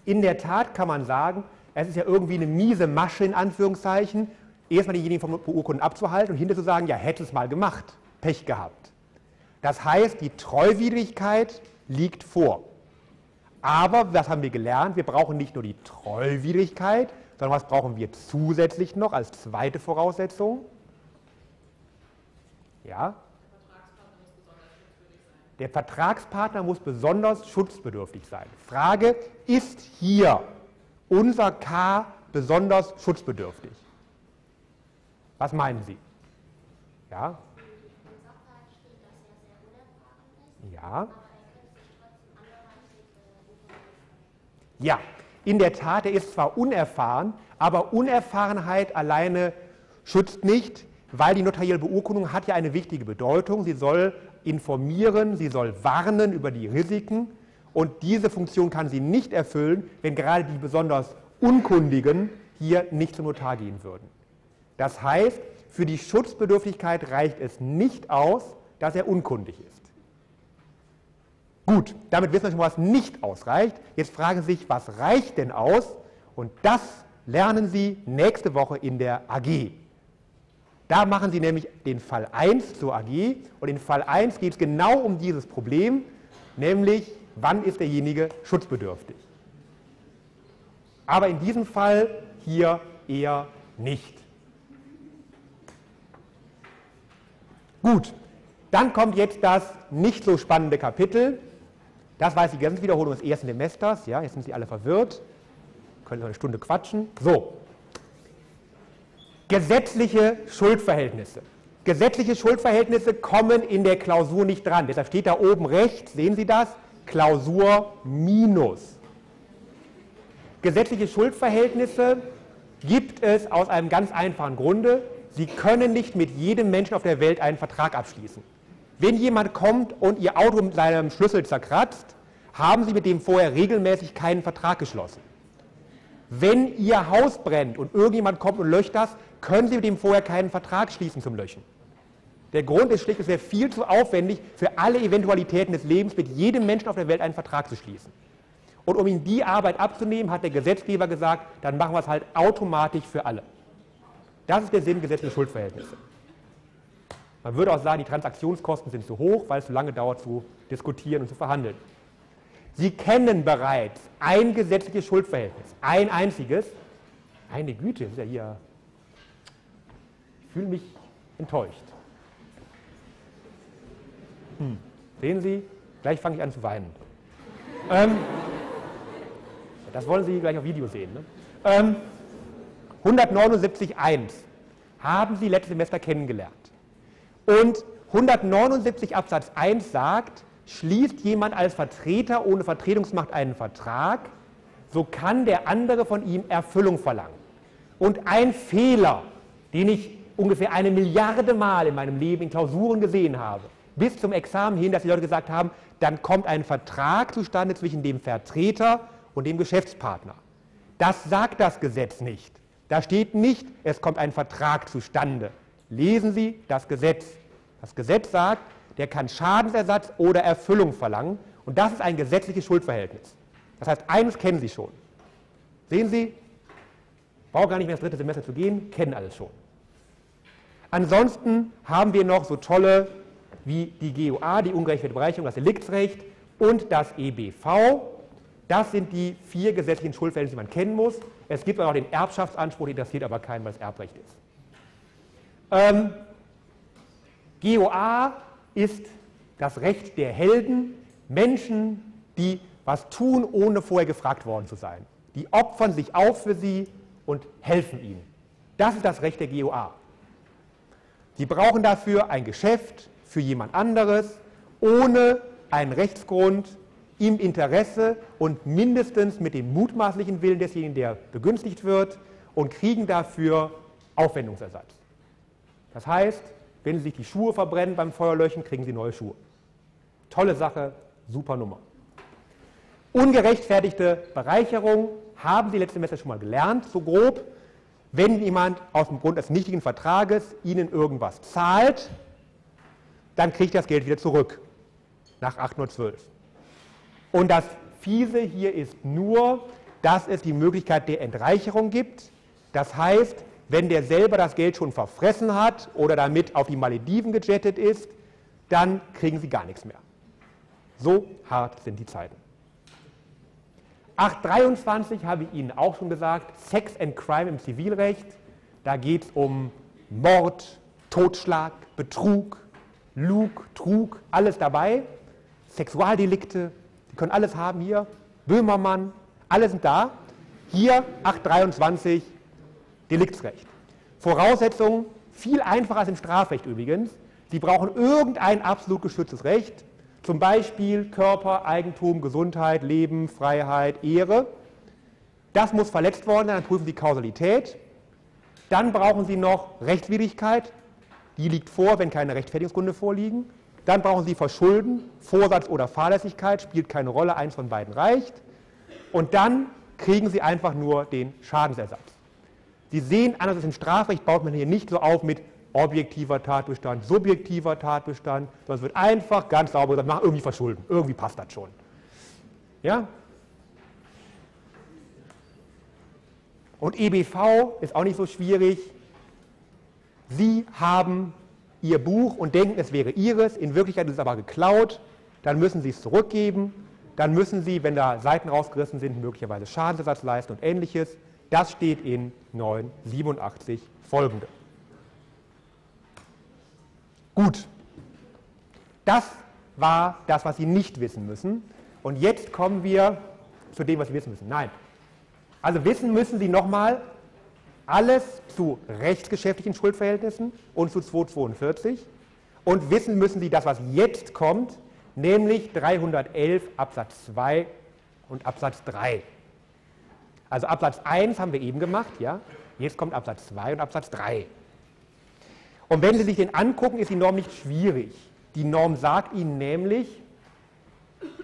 S1: in der Tat kann man sagen, es ist ja irgendwie eine miese Masche in Anführungszeichen, erstmal diejenigen vom Beurkunden abzuhalten und hinterher zu sagen, ja, hätte es mal gemacht, Pech gehabt. Das heißt, die Treuwidrigkeit liegt vor. Aber, was haben wir gelernt? Wir brauchen nicht nur die Treuwidrigkeit, sondern was brauchen wir zusätzlich noch als zweite Voraussetzung? Ja? Der Vertragspartner muss besonders schutzbedürftig sein. Frage, ist hier unser K besonders schutzbedürftig? Was meinen Sie? Ja? Ja. Ja, in der Tat, er ist zwar unerfahren, aber Unerfahrenheit alleine schützt nicht, weil die notarielle Beurkundung hat ja eine wichtige Bedeutung. Sie soll informieren, sie soll warnen über die Risiken und diese Funktion kann sie nicht erfüllen, wenn gerade die besonders Unkundigen hier nicht zum Notar gehen würden. Das heißt, für die Schutzbedürftigkeit reicht es nicht aus, dass er unkundig ist. Gut, damit wissen wir schon, was nicht ausreicht. Jetzt fragen Sie sich, was reicht denn aus? Und das lernen Sie nächste Woche in der AG. Da machen Sie nämlich den Fall 1 zur AG und in Fall 1 geht es genau um dieses Problem, nämlich wann ist derjenige schutzbedürftig. Aber in diesem Fall hier eher nicht. Gut, dann kommt jetzt das nicht so spannende Kapitel. Das war jetzt die ganze Wiederholung des ersten Semesters. Ja, jetzt sind Sie alle verwirrt. Können noch eine Stunde quatschen. So. Gesetzliche Schuldverhältnisse. Gesetzliche Schuldverhältnisse kommen in der Klausur nicht dran. Deshalb steht da oben rechts, sehen Sie das? Klausur minus. Gesetzliche Schuldverhältnisse gibt es aus einem ganz einfachen Grunde. Sie können nicht mit jedem Menschen auf der Welt einen Vertrag abschließen. Wenn jemand kommt und Ihr Auto mit seinem Schlüssel zerkratzt, haben Sie mit dem vorher regelmäßig keinen Vertrag geschlossen. Wenn Ihr Haus brennt und irgendjemand kommt und löscht das, können Sie mit dem vorher keinen Vertrag schließen zum Löschen. Der Grund ist schlicht, es wäre viel zu aufwendig, für alle Eventualitäten des Lebens mit jedem Menschen auf der Welt einen Vertrag zu schließen. Und um ihm die Arbeit abzunehmen, hat der Gesetzgeber gesagt, dann machen wir es halt automatisch für alle. Das ist der Sinn gesetzlicher Schuldverhältnisse. Man würde auch sagen, die Transaktionskosten sind zu hoch, weil es zu lange dauert zu diskutieren und zu verhandeln. Sie kennen bereits ein gesetzliches Schuldverhältnis, ein einziges. Eine Güte, ist ja hier. Ich fühle mich enttäuscht. Hm. Sehen Sie, gleich fange ich an zu weinen. Ähm, das wollen Sie gleich auf Video sehen. Ne? Ähm, 179.1 haben Sie letztes Semester kennengelernt. Und 179 Absatz 1 sagt, schließt jemand als Vertreter ohne Vertretungsmacht einen Vertrag, so kann der andere von ihm Erfüllung verlangen. Und ein Fehler, den ich ungefähr eine Milliarde Mal in meinem Leben in Klausuren gesehen habe, bis zum Examen hin, dass die Leute gesagt haben, dann kommt ein Vertrag zustande zwischen dem Vertreter und dem Geschäftspartner. Das sagt das Gesetz nicht. Da steht nicht, es kommt ein Vertrag zustande. Lesen Sie das Gesetz. Das Gesetz sagt, der kann Schadensersatz oder Erfüllung verlangen und das ist ein gesetzliches Schuldverhältnis. Das heißt, eines kennen Sie schon. Sehen Sie, brauche gar nicht mehr ins dritte Semester zu gehen, kennen alles schon. Ansonsten haben wir noch so tolle wie die GUA, die ungerechte Bereicherung, das Deliktsrecht und das EBV. Das sind die vier gesetzlichen Schuldverhältnisse, die man kennen muss. Es gibt auch noch den Erbschaftsanspruch, interessiert aber keinen, weil es Erbrecht ist. Ähm, GOA ist das Recht der Helden, Menschen, die was tun, ohne vorher gefragt worden zu sein. Die opfern sich auf für sie und helfen ihnen. Das ist das Recht der GOA. Sie brauchen dafür ein Geschäft für jemand anderes, ohne einen Rechtsgrund, im Interesse und mindestens mit dem mutmaßlichen Willen desjenigen, der begünstigt wird, und kriegen dafür Aufwendungsersatz. Das heißt, wenn Sie sich die Schuhe verbrennen beim Feuerlöschen, kriegen Sie neue Schuhe. Tolle Sache, super Nummer. Ungerechtfertigte Bereicherung haben Sie letzte Semester schon mal gelernt, so grob. Wenn jemand aus dem Grund des nichtigen Vertrages Ihnen irgendwas zahlt, dann kriegt das Geld wieder zurück nach 812. Und das Fiese hier ist nur, dass es die Möglichkeit der Entreicherung gibt. Das heißt, wenn der selber das Geld schon verfressen hat oder damit auf die Malediven gejettet ist, dann kriegen sie gar nichts mehr. So hart sind die Zeiten. 823 habe ich Ihnen auch schon gesagt, Sex and Crime im Zivilrecht. Da geht es um Mord, Totschlag, Betrug, Lug, Trug, alles dabei. Sexualdelikte, die können alles haben hier. Böhmermann, alle sind da. Hier 823 Deliktsrecht. Voraussetzung viel einfacher als im Strafrecht übrigens. Sie brauchen irgendein absolut geschütztes Recht, zum Beispiel Körper, Eigentum, Gesundheit, Leben, Freiheit, Ehre. Das muss verletzt worden sein, dann prüfen Sie Kausalität. Dann brauchen Sie noch Rechtswidrigkeit. Die liegt vor, wenn keine Rechtfertigungsgründe vorliegen. Dann brauchen Sie Verschulden, Vorsatz oder Fahrlässigkeit, spielt keine Rolle, eins von beiden reicht. Und dann kriegen Sie einfach nur den Schadensersatz. Sie sehen, anders als im Strafrecht baut man hier nicht so auf mit objektiver Tatbestand, subjektiver Tatbestand, sondern es wird einfach ganz sauber gesagt, mach irgendwie verschulden, irgendwie passt das schon. Ja? Und EBV ist auch nicht so schwierig. Sie haben Ihr Buch und denken, es wäre Ihres, in Wirklichkeit ist es aber geklaut, dann müssen Sie es zurückgeben, dann müssen Sie, wenn da Seiten rausgerissen sind, möglicherweise Schadensersatz leisten und ähnliches. Das steht in 987 folgende. Gut, das war das, was Sie nicht wissen müssen. Und jetzt kommen wir zu dem, was Sie wissen müssen. Nein. Also wissen müssen Sie nochmal alles zu rechtsgeschäftlichen Schuldverhältnissen und zu 242. Und wissen müssen Sie das, was jetzt kommt, nämlich 311 Absatz 2 und Absatz 3. Also Absatz 1 haben wir eben gemacht, ja. Jetzt kommt Absatz 2 und Absatz 3. Und wenn Sie sich den angucken, ist die Norm nicht schwierig. Die Norm sagt Ihnen nämlich,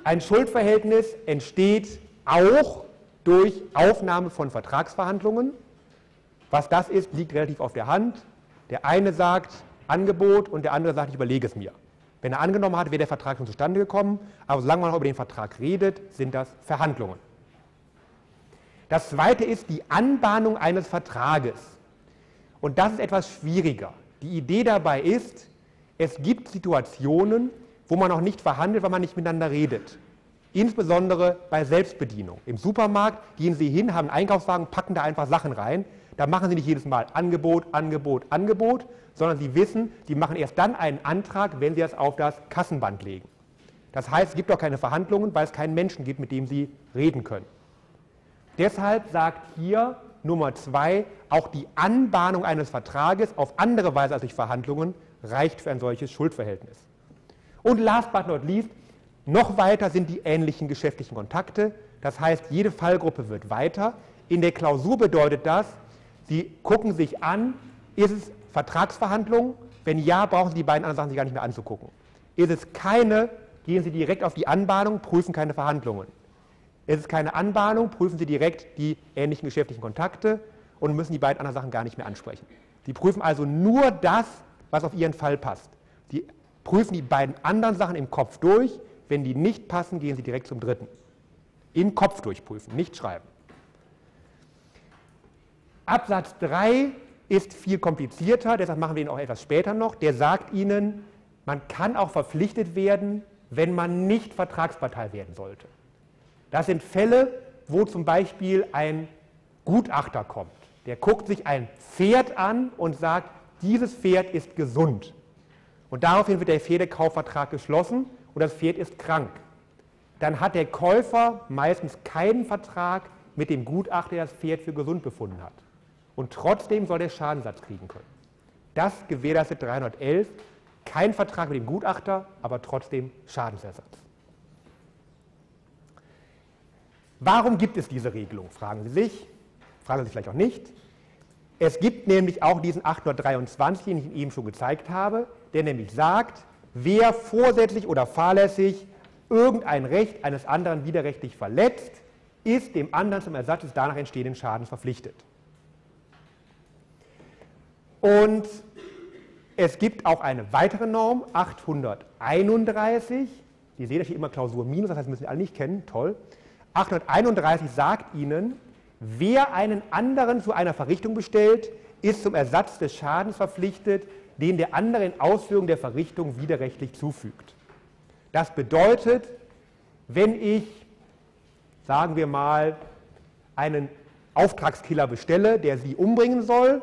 S1: ein Schuldverhältnis entsteht auch durch Aufnahme von Vertragsverhandlungen. Was das ist, liegt relativ auf der Hand. Der eine sagt Angebot und der andere sagt, ich überlege es mir. Wenn er angenommen hat, wäre der Vertrag schon zustande gekommen, aber solange man noch über den Vertrag redet, sind das Verhandlungen. Das zweite ist die Anbahnung eines Vertrages. Und das ist etwas schwieriger. Die Idee dabei ist, es gibt Situationen, wo man noch nicht verhandelt, weil man nicht miteinander redet. Insbesondere bei Selbstbedienung. Im Supermarkt gehen Sie hin, haben einen Einkaufswagen, packen da einfach Sachen rein. Da machen Sie nicht jedes Mal Angebot, Angebot, Angebot, sondern Sie wissen, Sie machen erst dann einen Antrag, wenn Sie es auf das Kassenband legen. Das heißt, es gibt auch keine Verhandlungen, weil es keinen Menschen gibt, mit dem Sie reden können. Deshalb sagt hier Nummer zwei, auch die Anbahnung eines Vertrages auf andere Weise als durch Verhandlungen reicht für ein solches Schuldverhältnis. Und last but not least, noch weiter sind die ähnlichen geschäftlichen Kontakte. Das heißt, jede Fallgruppe wird weiter. In der Klausur bedeutet das, Sie gucken sich an, ist es Vertragsverhandlungen? Wenn ja, brauchen Sie die beiden anderen Sachen sich gar nicht mehr anzugucken. Ist es keine, gehen Sie direkt auf die Anbahnung, prüfen keine Verhandlungen. Es ist keine Anbahnung, prüfen Sie direkt die ähnlichen geschäftlichen Kontakte und müssen die beiden anderen Sachen gar nicht mehr ansprechen. Sie prüfen also nur das, was auf Ihren Fall passt. Sie prüfen die beiden anderen Sachen im Kopf durch. Wenn die nicht passen, gehen Sie direkt zum dritten. Im Kopf durchprüfen, nicht schreiben. Absatz 3 ist viel komplizierter, deshalb machen wir ihn auch etwas später noch. Der sagt Ihnen, man kann auch verpflichtet werden, wenn man nicht Vertragspartei werden sollte. Das sind Fälle, wo zum Beispiel ein Gutachter kommt. Der guckt sich ein Pferd an und sagt, dieses Pferd ist gesund. Und daraufhin wird der Pferdekaufvertrag geschlossen und das Pferd ist krank. Dann hat der Käufer meistens keinen Vertrag mit dem Gutachter, der das Pferd für gesund befunden hat. Und trotzdem soll der Schadenssatz kriegen können. Das gewährleistet 311. Kein Vertrag mit dem Gutachter, aber trotzdem Schadensersatz. Warum gibt es diese Regelung, fragen Sie sich, fragen Sie sich vielleicht auch nicht. Es gibt nämlich auch diesen 823, den ich Ihnen eben schon gezeigt habe, der nämlich sagt, wer vorsätzlich oder fahrlässig irgendein Recht eines anderen widerrechtlich verletzt, ist dem anderen zum Ersatz des danach entstehenden Schadens verpflichtet. Und es gibt auch eine weitere Norm, 831, die seht ihr hier immer Klausur minus, das heißt, müssen Sie alle nicht kennen, toll. 831 sagt Ihnen, wer einen anderen zu einer Verrichtung bestellt, ist zum Ersatz des Schadens verpflichtet, den der andere in Ausführung der Verrichtung widerrechtlich zufügt. Das bedeutet, wenn ich, sagen wir mal, einen Auftragskiller bestelle, der Sie umbringen soll,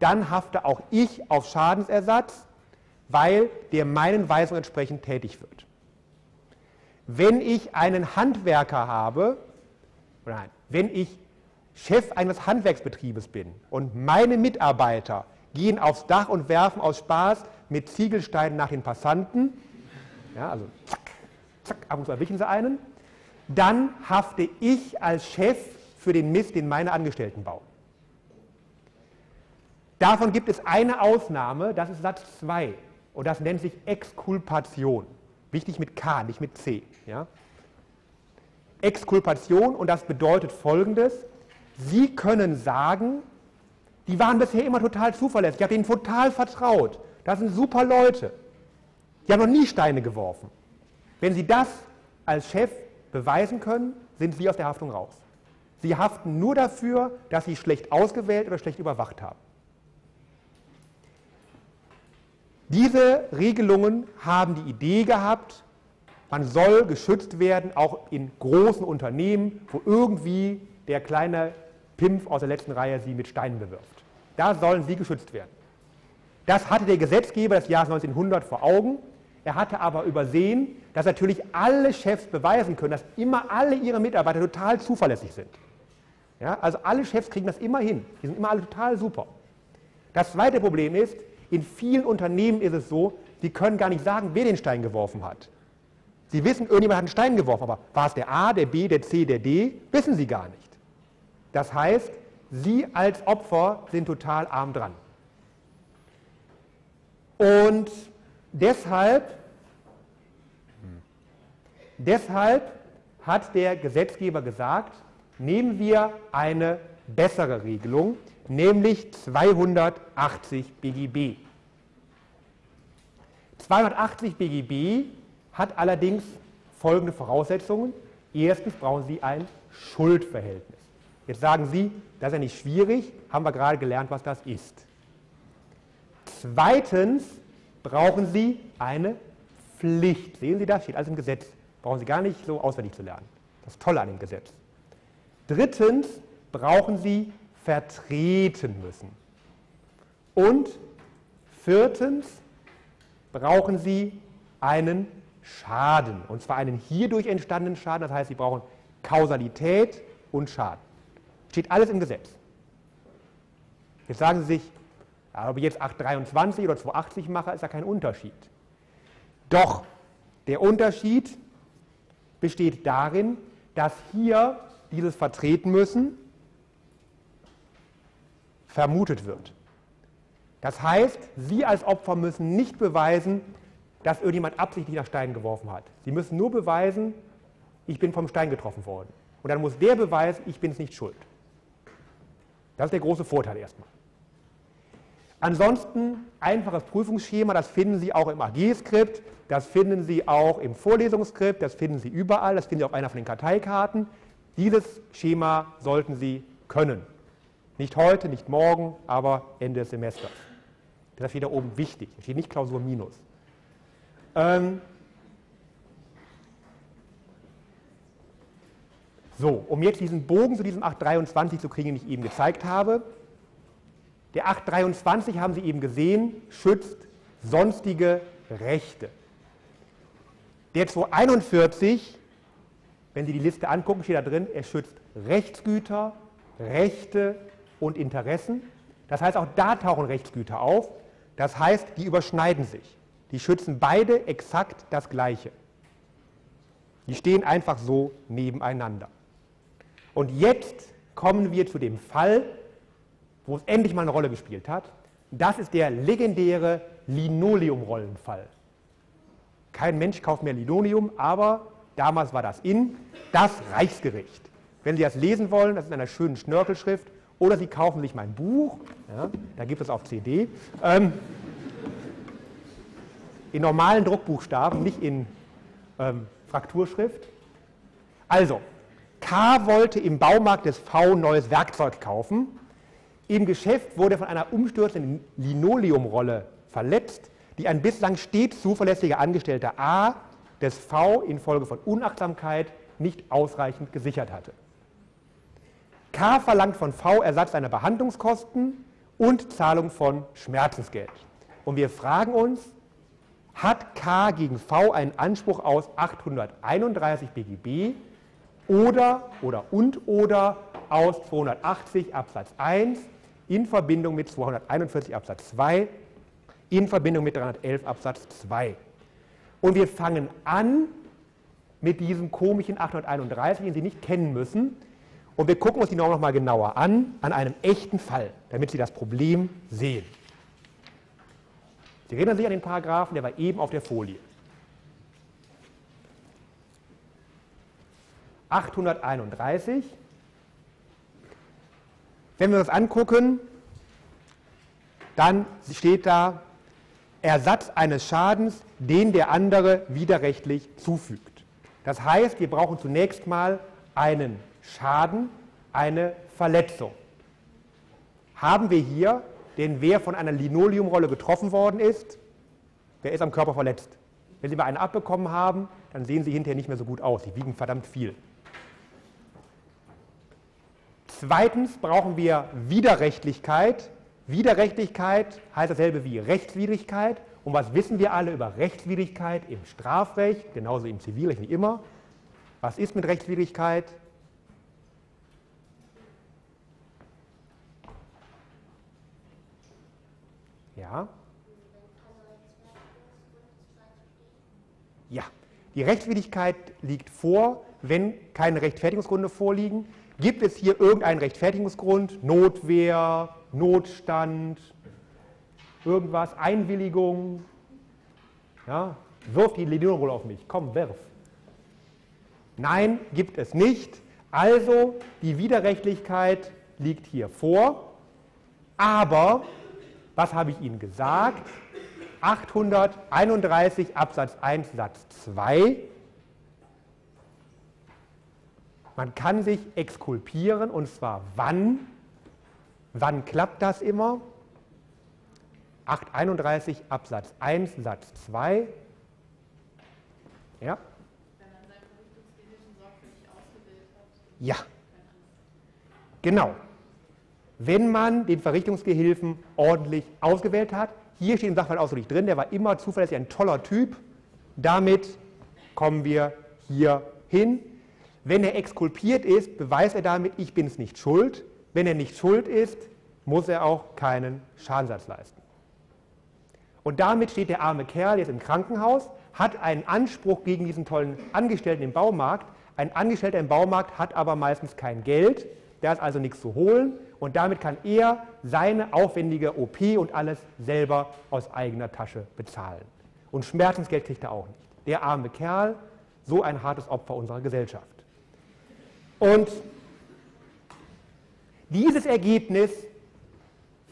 S1: dann hafte auch ich auf Schadensersatz, weil der meinen Weisungen entsprechend tätig wird. Wenn ich einen Handwerker habe, nein, wenn ich Chef eines Handwerksbetriebes bin und meine Mitarbeiter gehen aufs Dach und werfen aus Spaß mit Ziegelsteinen nach den Passanten, ja, also zack, zack, ab und zu erwischen sie einen, dann hafte ich als Chef für den Mist, den meine Angestellten bauen. Davon gibt es eine Ausnahme, das ist Satz 2. Und das nennt sich Exkulpation. Wichtig mit K, nicht mit C. Ja? Exkulpation und das bedeutet folgendes. Sie können sagen, die waren bisher immer total zuverlässig, ich habe ihnen total vertraut. Das sind super Leute. Die haben noch nie Steine geworfen. Wenn Sie das als Chef beweisen können, sind Sie aus der Haftung raus. Sie haften nur dafür, dass Sie schlecht ausgewählt oder schlecht überwacht haben. Diese Regelungen haben die Idee gehabt, man soll geschützt werden, auch in großen Unternehmen, wo irgendwie der kleine Pimpf aus der letzten Reihe sie mit Steinen bewirft. Da sollen sie geschützt werden. Das hatte der Gesetzgeber des Jahres 1900 vor Augen. Er hatte aber übersehen, dass natürlich alle Chefs beweisen können, dass immer alle ihre Mitarbeiter total zuverlässig sind. Ja, also alle Chefs kriegen das immer hin. Die sind immer alle total super. Das zweite Problem ist, in vielen Unternehmen ist es so, sie können gar nicht sagen, wer den Stein geworfen hat. Sie wissen, irgendjemand hat einen Stein geworfen, aber war es der A, der B, der C, der D? Wissen Sie gar nicht. Das heißt, Sie als Opfer sind total arm dran. Und deshalb, deshalb hat der Gesetzgeber gesagt, nehmen wir eine bessere Regelung, nämlich 280 BGB. 280 BGB hat allerdings folgende Voraussetzungen. Erstens brauchen Sie ein Schuldverhältnis. Jetzt sagen Sie, das ist ja nicht schwierig, haben wir gerade gelernt, was das ist. Zweitens brauchen Sie eine Pflicht. Sehen Sie das? Steht alles im Gesetz. Brauchen Sie gar nicht so auswendig zu lernen. Das ist toll an dem Gesetz. Drittens brauchen Sie vertreten müssen. Und viertens brauchen Sie einen Schaden. Und zwar einen hierdurch entstandenen Schaden. Das heißt, Sie brauchen Kausalität und Schaden. Steht alles im Gesetz. Jetzt sagen Sie sich, ob ich jetzt 823 oder 280 mache, ist ja kein Unterschied. Doch der Unterschied besteht darin, dass hier dieses Vertreten müssen vermutet wird. Das heißt, Sie als Opfer müssen nicht beweisen, dass irgendjemand absichtlich nach Steinen geworfen hat. Sie müssen nur beweisen, ich bin vom Stein getroffen worden. Und dann muss der beweisen, ich bin es nicht schuld. Das ist der große Vorteil erstmal. Ansonsten einfaches Prüfungsschema, das finden Sie auch im AG-Skript, das finden Sie auch im Vorlesungsskript, das finden Sie überall, das finden Sie auf einer von den Karteikarten. Dieses Schema sollten Sie können. Nicht heute, nicht morgen, aber Ende des Semesters. Das steht da oben wichtig. Da steht nicht Klausur minus. Ähm so, um jetzt diesen Bogen zu diesem 823 zu kriegen, den ich eben gezeigt habe. Der 823 haben Sie eben gesehen, schützt sonstige Rechte. Der 241, wenn Sie die Liste angucken, steht da drin, er schützt Rechtsgüter, Rechte und Interessen. Das heißt, auch da tauchen Rechtsgüter auf. Das heißt, die überschneiden sich. Die schützen beide exakt das Gleiche. Die stehen einfach so nebeneinander. Und jetzt kommen wir zu dem Fall, wo es endlich mal eine Rolle gespielt hat. Das ist der legendäre Linoleumrollenfall. Kein Mensch kauft mehr Linoleum, aber damals war das in das Reichsgericht. Wenn Sie das lesen wollen, das ist in einer schönen Schnörkelschrift, oder Sie kaufen sich mein Buch, ja, da gibt es auf CD, ähm, in normalen Druckbuchstaben, nicht in ähm, Frakturschrift. Also, K wollte im Baumarkt des V neues Werkzeug kaufen. Im Geschäft wurde von einer umstürzenden Linoleumrolle verletzt, die ein bislang stets zuverlässiger Angestellter A des V infolge von Unachtsamkeit nicht ausreichend gesichert hatte. K verlangt von V Ersatz seiner Behandlungskosten und Zahlung von Schmerzensgeld. Und wir fragen uns, hat K gegen V einen Anspruch aus 831 BGB oder oder und oder aus 280 Absatz 1 in Verbindung mit 241 Absatz 2 in Verbindung mit 311 Absatz 2. Und wir fangen an mit diesem komischen 831, den Sie nicht kennen müssen, Und wir gucken uns die Norm nochmal genauer an, an einem echten Fall, damit Sie das Problem sehen. Sie erinnern sich an den Paragraphen, der war eben auf der Folie. 831. Wenn wir uns angucken, dann steht da Ersatz eines Schadens, den der andere widerrechtlich zufügt. Das heißt, wir brauchen zunächst mal einen Schaden, eine Verletzung. Haben wir hier, denn wer von einer Linoleumrolle getroffen worden ist, wer ist am Körper verletzt? Wenn Sie mal einen abbekommen haben, dann sehen Sie hinterher nicht mehr so gut aus. Sie wiegen verdammt viel. Zweitens brauchen wir Widerrechtlichkeit. Widerrechtlichkeit heißt dasselbe wie Rechtswidrigkeit. Und was wissen wir alle über Rechtswidrigkeit im Strafrecht, genauso im Zivilrecht wie immer? Was ist mit Rechtswidrigkeit? Ja? Ja, die Rechtswidrigkeit liegt vor, wenn keine Rechtfertigungsgründe vorliegen. Gibt es hier irgendeinen Rechtfertigungsgrund? Notwehr, Notstand, irgendwas, Einwilligung? Ja, wirf die Linoleumrolle auf mich. Komm, wirf. Nein, gibt es nicht. Also die Widerrechtlichkeit liegt hier vor. Aber, was habe ich Ihnen gesagt? 831 Absatz 1 Satz 2 Man kann sich exkulpieren und zwar wann? Wann klappt das immer? 831 Absatz 1 Satz 2. Ja? Wenn man seinen Verrichtungsgehilfen sorgfältig ausgewählt hat. Ja. Genau. Wenn man den Verrichtungsgehilfen ordentlich ausgewählt hat, hier steht im Sachverhalt ausdrücklich drin, der war immer zuverlässig ein toller Typ. Damit kommen wir hier hin. Wenn er exkulpiert ist, beweist er damit, ich bin es nicht schuld. Wenn er nicht schuld ist, muss er auch keinen Schadensersatz leisten. Und damit steht der arme Kerl jetzt im Krankenhaus, hat einen Anspruch gegen diesen tollen Angestellten im Baumarkt. Ein Angestellter im Baumarkt hat aber meistens kein Geld, da ist also nichts zu holen und damit kann er seine aufwendige OP und alles selber aus eigener Tasche bezahlen. Und Schmerzensgeld kriegt er auch nicht. Der arme Kerl, so ein hartes Opfer unserer Gesellschaft. Und dieses Ergebnis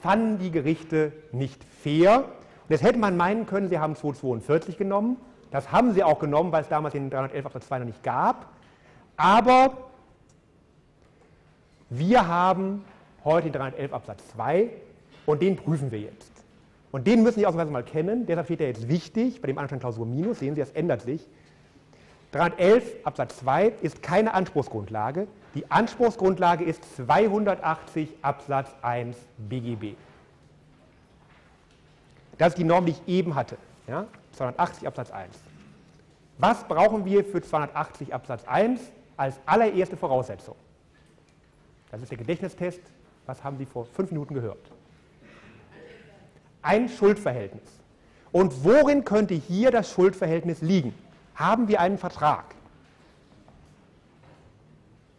S1: fanden die Gerichte nicht fair. Und jetzt hätte man meinen können, sie haben 242 genommen. Das haben sie auch genommen, weil es damals den 311 Absatz 2 noch nicht gab. Aber wir haben heute den 311 Absatz 2 und den prüfen wir jetzt. Und den müssen Sie ausnahmsweise mal kennen, deshalb steht er jetzt wichtig, bei dem Anstand Klausur Minus, sehen Sie, das ändert sich. 311 Absatz 2 ist keine Anspruchsgrundlage. Die Anspruchsgrundlage ist 280 Absatz 1 BGB. Das ist die Norm, die ich eben hatte. Ja? 280 Absatz 1. Was brauchen wir für 280 Absatz 1 als allererste Voraussetzung? Das ist der Gedächtnistest. Was haben Sie vor fünf Minuten gehört? Ein Schuldverhältnis. Und worin könnte hier das Schuldverhältnis liegen? Haben wir einen Vertrag?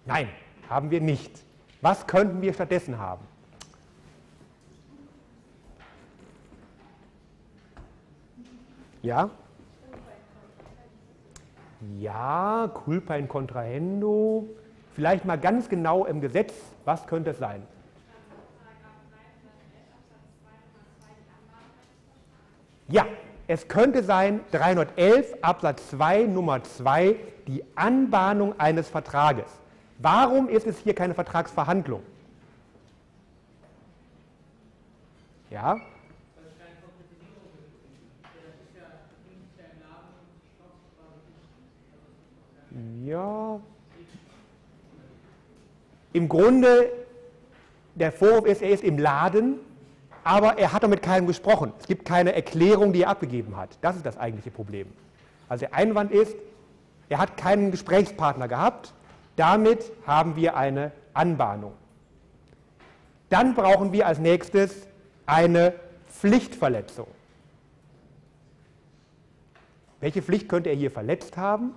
S1: Nein, haben wir nicht. Was könnten wir stattdessen haben? Ja? Ja, culpa in contrahendo. Vielleicht mal ganz genau im Gesetz, was könnte es sein? Ja, es könnte sein 311 Absatz 2 Nummer 2 die Anbahnung eines Vertrages. Warum ist es hier keine Vertragsverhandlung? Ja? Ja. Im Grunde, der Vorwurf ist, er ist im Laden aber er hat doch mit keinem gesprochen. Es gibt keine Erklärung, die er abgegeben hat. Das ist das eigentliche Problem. Also der Einwand ist, er hat keinen Gesprächspartner gehabt. Damit haben wir eine Anbahnung. Dann brauchen wir als nächstes eine Pflichtverletzung. Welche Pflicht könnte er hier verletzt haben?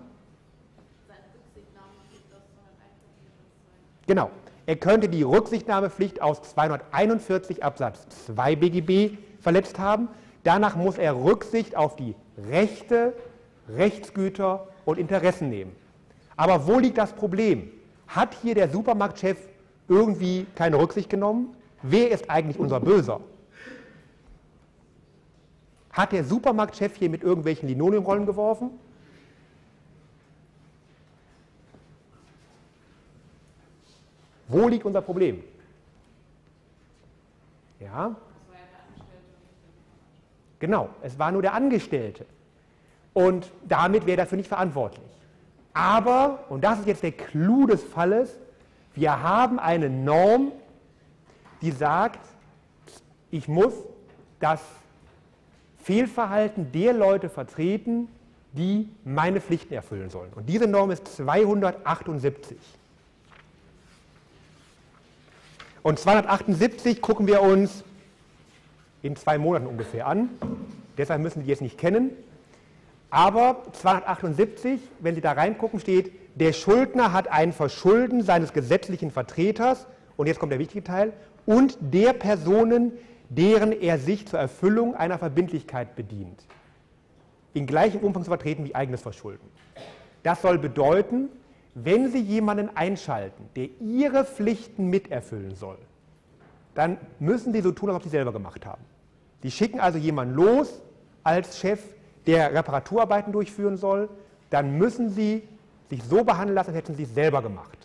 S1: Genau. Er könnte die Rücksichtnahmepflicht aus 241 Absatz 2 BGB verletzt haben. Danach muss er Rücksicht auf die Rechte, Rechtsgüter und Interessen nehmen. Aber wo liegt das Problem? Hat hier der Supermarktchef irgendwie keine Rücksicht genommen? Wer ist eigentlich unser Böser? Hat der Supermarktchef hier mit irgendwelchen Linoleumrollen geworfen? Wo liegt unser Problem? Ja? Genau, es war nur der Angestellte. Und damit wäre er dafür nicht verantwortlich. Aber, und das ist jetzt der Clou des Falles, wir haben eine Norm, die sagt, ich muss das Fehlverhalten der Leute vertreten, die meine Pflichten erfüllen sollen. Und diese Norm ist 278. Und 278 gucken wir uns in zwei Monaten ungefähr an. Deshalb müssen Sie jetzt nicht kennen. Aber 278, wenn Sie da reingucken, steht, der Schuldner hat ein Verschulden seines gesetzlichen Vertreters, und jetzt kommt der wichtige Teil, und der Personen, deren er sich zur Erfüllung einer Verbindlichkeit bedient. In gleichem Umfang zu vertreten wie eigenes Verschulden. Das soll bedeuten, wenn Sie jemanden einschalten, der Ihre Pflichten miterfüllen soll, dann müssen Sie so tun, als ob Sie selber gemacht haben. Sie schicken also jemanden los als Chef, der Reparaturarbeiten durchführen soll, dann müssen Sie sich so behandeln lassen, als hätten Sie es selber gemacht.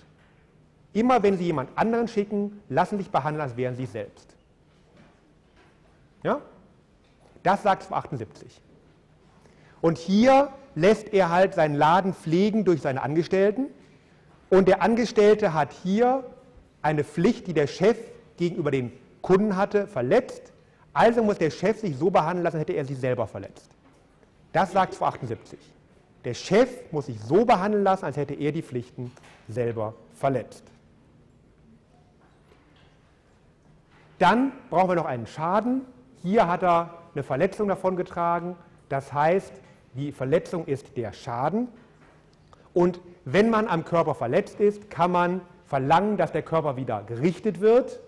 S1: Immer wenn Sie jemand anderen schicken, lassen Sie sich behandeln, als wären Sie es selbst. Ja? Das sagt 278. Und hier lässt er halt seinen Laden pflegen durch seine Angestellten. Und der Angestellte hat hier eine Pflicht, die der Chef gegenüber den Kunden hatte, verletzt. Also muss der Chef sich so behandeln lassen, hätte er sich selber verletzt. Das sagt 278. Der Chef muss sich so behandeln lassen, als hätte er die Pflichten selber verletzt. Dann brauchen wir noch einen Schaden. Hier hat er eine Verletzung davongetragen. Das heißt, die Verletzung ist der Schaden. Und wenn man am Körper verletzt ist, kann man verlangen, dass der Körper wieder gerichtet wird.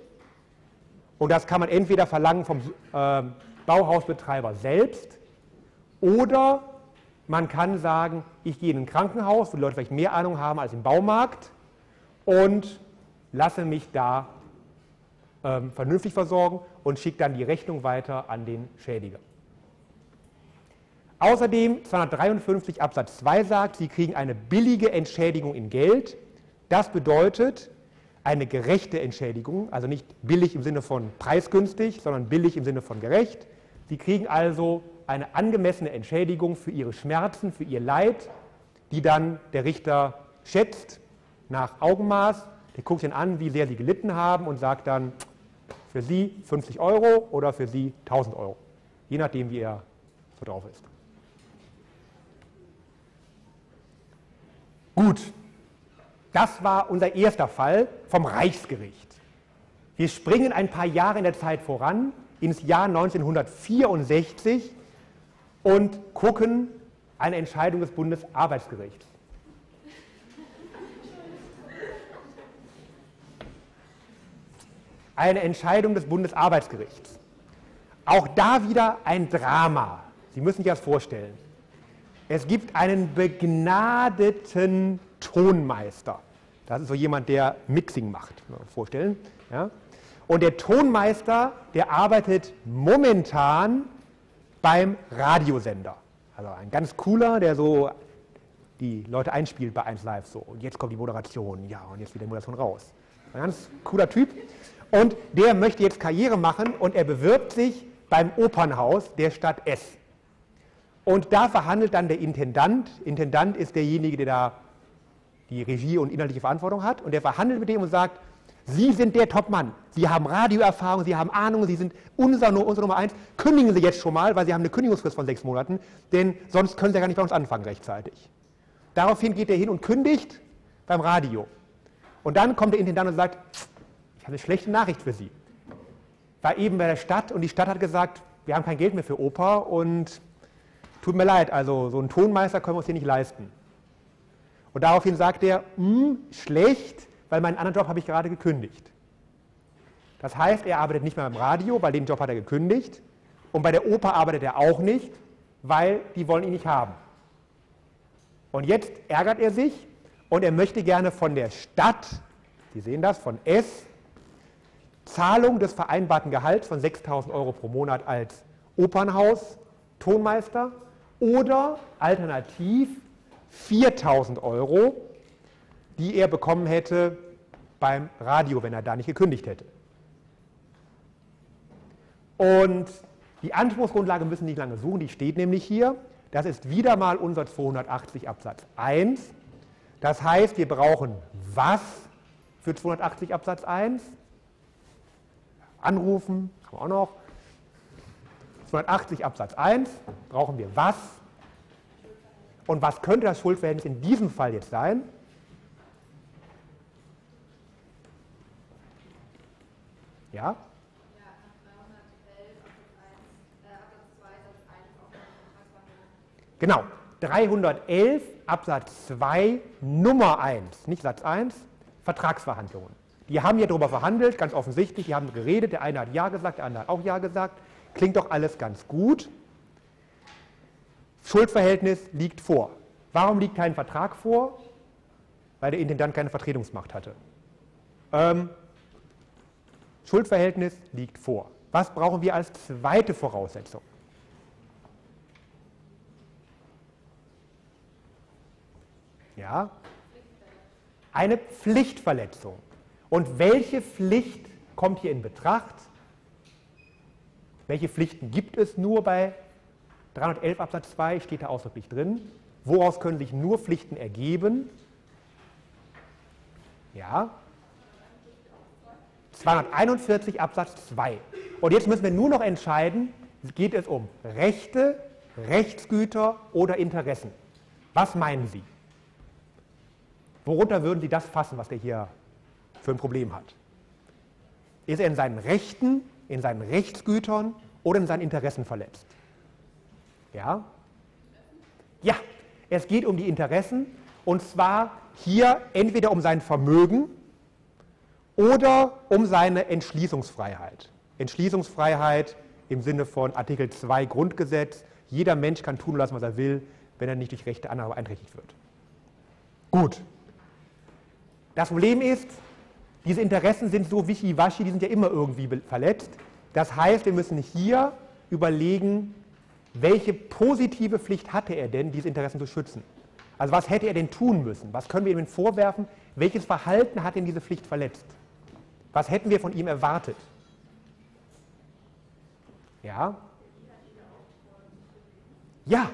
S1: Und das kann man entweder verlangen vom äh, Bauhausbetreiber selbst oder man kann sagen, ich gehe in ein Krankenhaus, wo die Leute vielleicht mehr Ahnung haben als im Baumarkt und lasse mich da ähm, vernünftig versorgen und schicke dann die Rechnung weiter an den Schädiger. Außerdem 253 Absatz 2 sagt, Sie kriegen eine billige Entschädigung in Geld. Das bedeutet eine gerechte Entschädigung, also nicht billig im Sinne von preisgünstig, sondern billig im Sinne von gerecht. Sie kriegen also eine angemessene Entschädigung für Ihre Schmerzen, für Ihr Leid, die dann der Richter schätzt nach Augenmaß. Der guckt dann an, wie sehr Sie gelitten haben und sagt dann, für Sie 50 Euro oder für Sie 1000 Euro, je nachdem, wie er so drauf ist. Gut, das war unser erster Fall vom Reichsgericht. Wir springen ein paar Jahre in der Zeit voran, ins Jahr 1964 und gucken eine Entscheidung des Bundesarbeitsgerichts. Eine Entscheidung des Bundesarbeitsgerichts. Auch da wieder ein Drama. Sie müssen sich das vorstellen. Es gibt einen begnadeten Tonmeister. Das ist so jemand, der Mixing macht, vorstellen. Ja? Und der Tonmeister, der arbeitet momentan beim Radiosender. Also ein ganz cooler, der so die Leute einspielt bei 1 Live so. Und jetzt kommt die Moderation, ja, und jetzt wieder die Moderation raus. Ein ganz cooler Typ. Und der möchte jetzt Karriere machen und er bewirbt sich beim Opernhaus der Stadt S. Und da verhandelt dann der Intendant. Intendant ist derjenige, der da die Regie und inhaltliche Verantwortung hat. Und der verhandelt mit dem und sagt, Sie sind der Topmann. Sie haben Radioerfahrung, Sie haben Ahnung, Sie sind unser, unsere Nummer eins. Kündigen Sie jetzt schon mal, weil Sie haben eine Kündigungsfrist von sechs Monaten, denn sonst können Sie ja gar nicht bei uns anfangen rechtzeitig. Daraufhin geht er hin und kündigt beim Radio. Und dann kommt der Intendant und sagt, ich habe eine schlechte Nachricht für Sie. War eben bei der Stadt und die Stadt hat gesagt, wir haben kein Geld mehr für Oper und tut mir leid, also so einen Tonmeister können wir uns hier nicht leisten. Und daraufhin sagt er, hm, schlecht, weil meinen anderen Job habe ich gerade gekündigt. Das heißt, er arbeitet nicht mehr beim Radio, weil den Job hat er gekündigt. Und bei der Oper arbeitet er auch nicht, weil die wollen ihn nicht haben. Und jetzt ärgert er sich und er möchte gerne von der Stadt, Sie sehen das, von S, Zahlung des vereinbarten Gehalts von 6.000 Euro pro Monat als Opernhaus, Tonmeister oder alternativ 4.000 Euro, die er bekommen hätte beim Radio, wenn er da nicht gekündigt hätte. Und die Anspruchsgrundlage müssen nicht lange suchen, die steht nämlich hier. Das ist wieder mal unser 280 Absatz 1. Das heißt, wir brauchen was für 280 Absatz 1? Anrufen, haben wir auch noch. 280 Absatz 1 brauchen wir was? Und was könnte das Schuldverhältnis in diesem Fall jetzt sein? Ja? Genau, 311 Absatz 2 Nummer 1, nicht Satz 1, Vertragsverhandlungen. Die haben hier darüber verhandelt, ganz offensichtlich, die haben geredet, der eine hat Ja gesagt, der andere hat auch Ja gesagt. Klingt doch alles ganz gut. Schuldverhältnis liegt vor. Warum liegt kein Vertrag vor? Weil der Intendant keine Vertretungsmacht hatte. Ähm, Schuldverhältnis liegt vor. Was brauchen wir als zweite Voraussetzung? Ja? Eine Pflichtverletzung. Und welche Pflicht kommt hier in Betracht? Welche Pflichten gibt es nur bei 311 Absatz 2? Steht da ausdrücklich drin. Woraus können sich nur Pflichten ergeben? Ja. 241 Absatz 2. Und jetzt müssen wir nur noch entscheiden, geht es um Rechte, Rechtsgüter oder Interessen. Was meinen Sie? Worunter würden Sie das fassen, was der hier für ein Problem hat? Ist er in seinen Rechten, in seinen Rechtsgütern oder in seinen Interessen verletzt? Ja? Ja, es geht um die Interessen und zwar hier entweder um sein Vermögen oder um seine Entschließungsfreiheit. Entschließungsfreiheit im Sinne von Artikel 2 Grundgesetz. Jeder Mensch kann tun lassen, was er will, wenn er nicht durch Rechte anderer beeinträchtigt wird. Gut. Das Problem ist, diese Interessen sind so wischiwaschi, die sind ja immer irgendwie verletzt. Das heißt, wir müssen hier überlegen, welche positive Pflicht hatte er denn, diese Interessen zu schützen? Also was hätte er denn tun müssen? Was können wir ihm vorwerfen? Welches Verhalten hat denn diese Pflicht verletzt? Was hätten wir von ihm erwartet? Ja? Ja.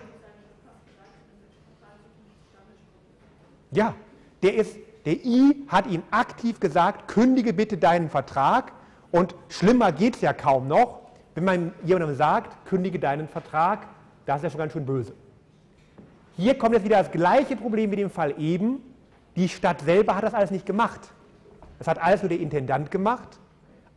S1: Ja, der ist der I hat ihm aktiv gesagt, kündige bitte deinen Vertrag. Und schlimmer geht es ja kaum noch, wenn man jemandem sagt, kündige deinen Vertrag, das ist ja schon ganz schön böse. Hier kommt jetzt wieder das gleiche Problem wie dem Fall eben. Die Stadt selber hat das alles nicht gemacht. Das hat alles nur der Intendant gemacht.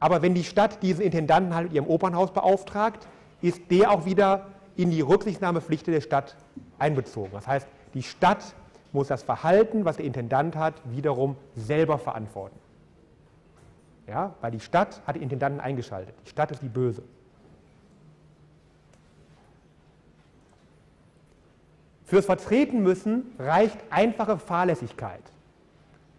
S1: Aber wenn die Stadt diesen Intendanten halt mit ihrem Opernhaus beauftragt, ist der auch wieder in die Rücksichtnahmepflicht der Stadt einbezogen. Das heißt, die Stadt muss das Verhalten, was der Intendant hat, wiederum selber verantworten. Ja, weil die Stadt hat den Intendanten eingeschaltet. Die Stadt ist die Böse. Fürs Vertreten müssen reicht einfache Fahrlässigkeit.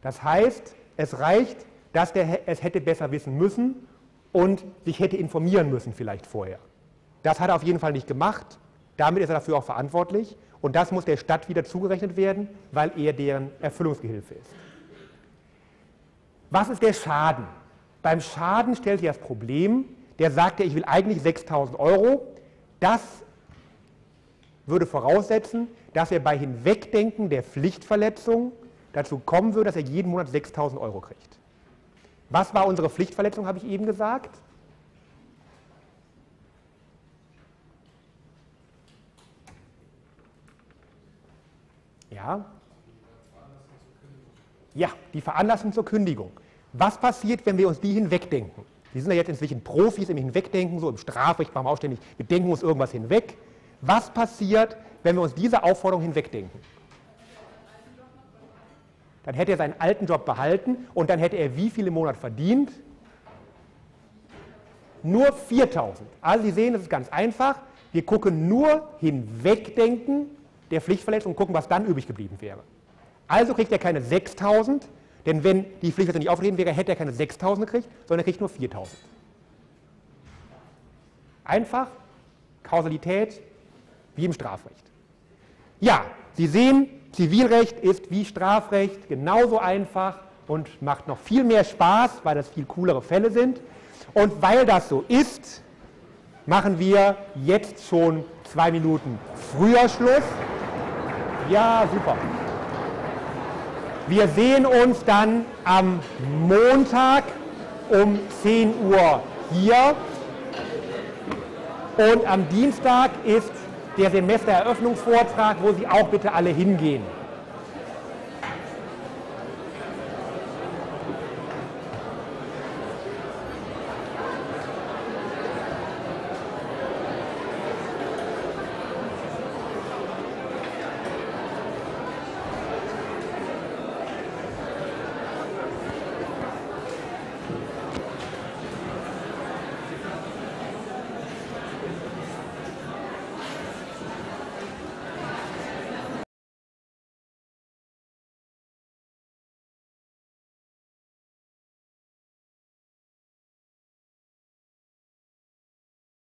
S1: Das heißt, es reicht, dass der es hätte besser wissen müssen und sich hätte informieren müssen vielleicht vorher. Das hat er auf jeden Fall nicht gemacht. Damit ist er dafür auch verantwortlich und das muss der Stadt wieder zugerechnet werden, weil er deren Erfüllungsgehilfe ist. Was ist der Schaden? Beim Schaden stellt sich das Problem, der sagt ja, ich will eigentlich 6000 Euro. Das würde voraussetzen, dass er bei Hinwegdenken der Pflichtverletzung dazu kommen würde, dass er jeden Monat 6000 Euro kriegt. Was war unsere Pflichtverletzung, habe ich eben gesagt? Ja? Ja, die Veranlassung zur Kündigung. Was passiert, wenn wir uns die hinwegdenken? Wir sind ja jetzt inzwischen Profis im Hinwegdenken, so im Strafrecht machen wir auch ständig, wir denken uns irgendwas hinweg. Was passiert, wenn wir uns diese Aufforderung hinwegdenken? dann hätte er seinen alten Job behalten und dann hätte er wie viel im Monat verdient? Nur 4000. Also Sie sehen, es ist ganz einfach. Wir gucken nur hinwegdenken der Pflichtverletzung und gucken, was dann übrig geblieben wäre. Also kriegt er keine 6000, denn wenn die Pflichtverletzung nicht auftreten wäre, hätte er keine 6000 gekriegt, sondern er kriegt nur 4000. Einfach Kausalität wie im Strafrecht. Ja, Sie sehen, Zivilrecht ist wie Strafrecht genauso einfach und macht noch viel mehr Spaß, weil das viel coolere Fälle sind. Und weil das so ist, machen wir jetzt schon zwei Minuten früher Schluss. Ja, super. Wir sehen uns dann am Montag um 10 Uhr hier. Und am Dienstag ist der Semestereröffnungsvortrag, wo Sie auch bitte alle hingehen.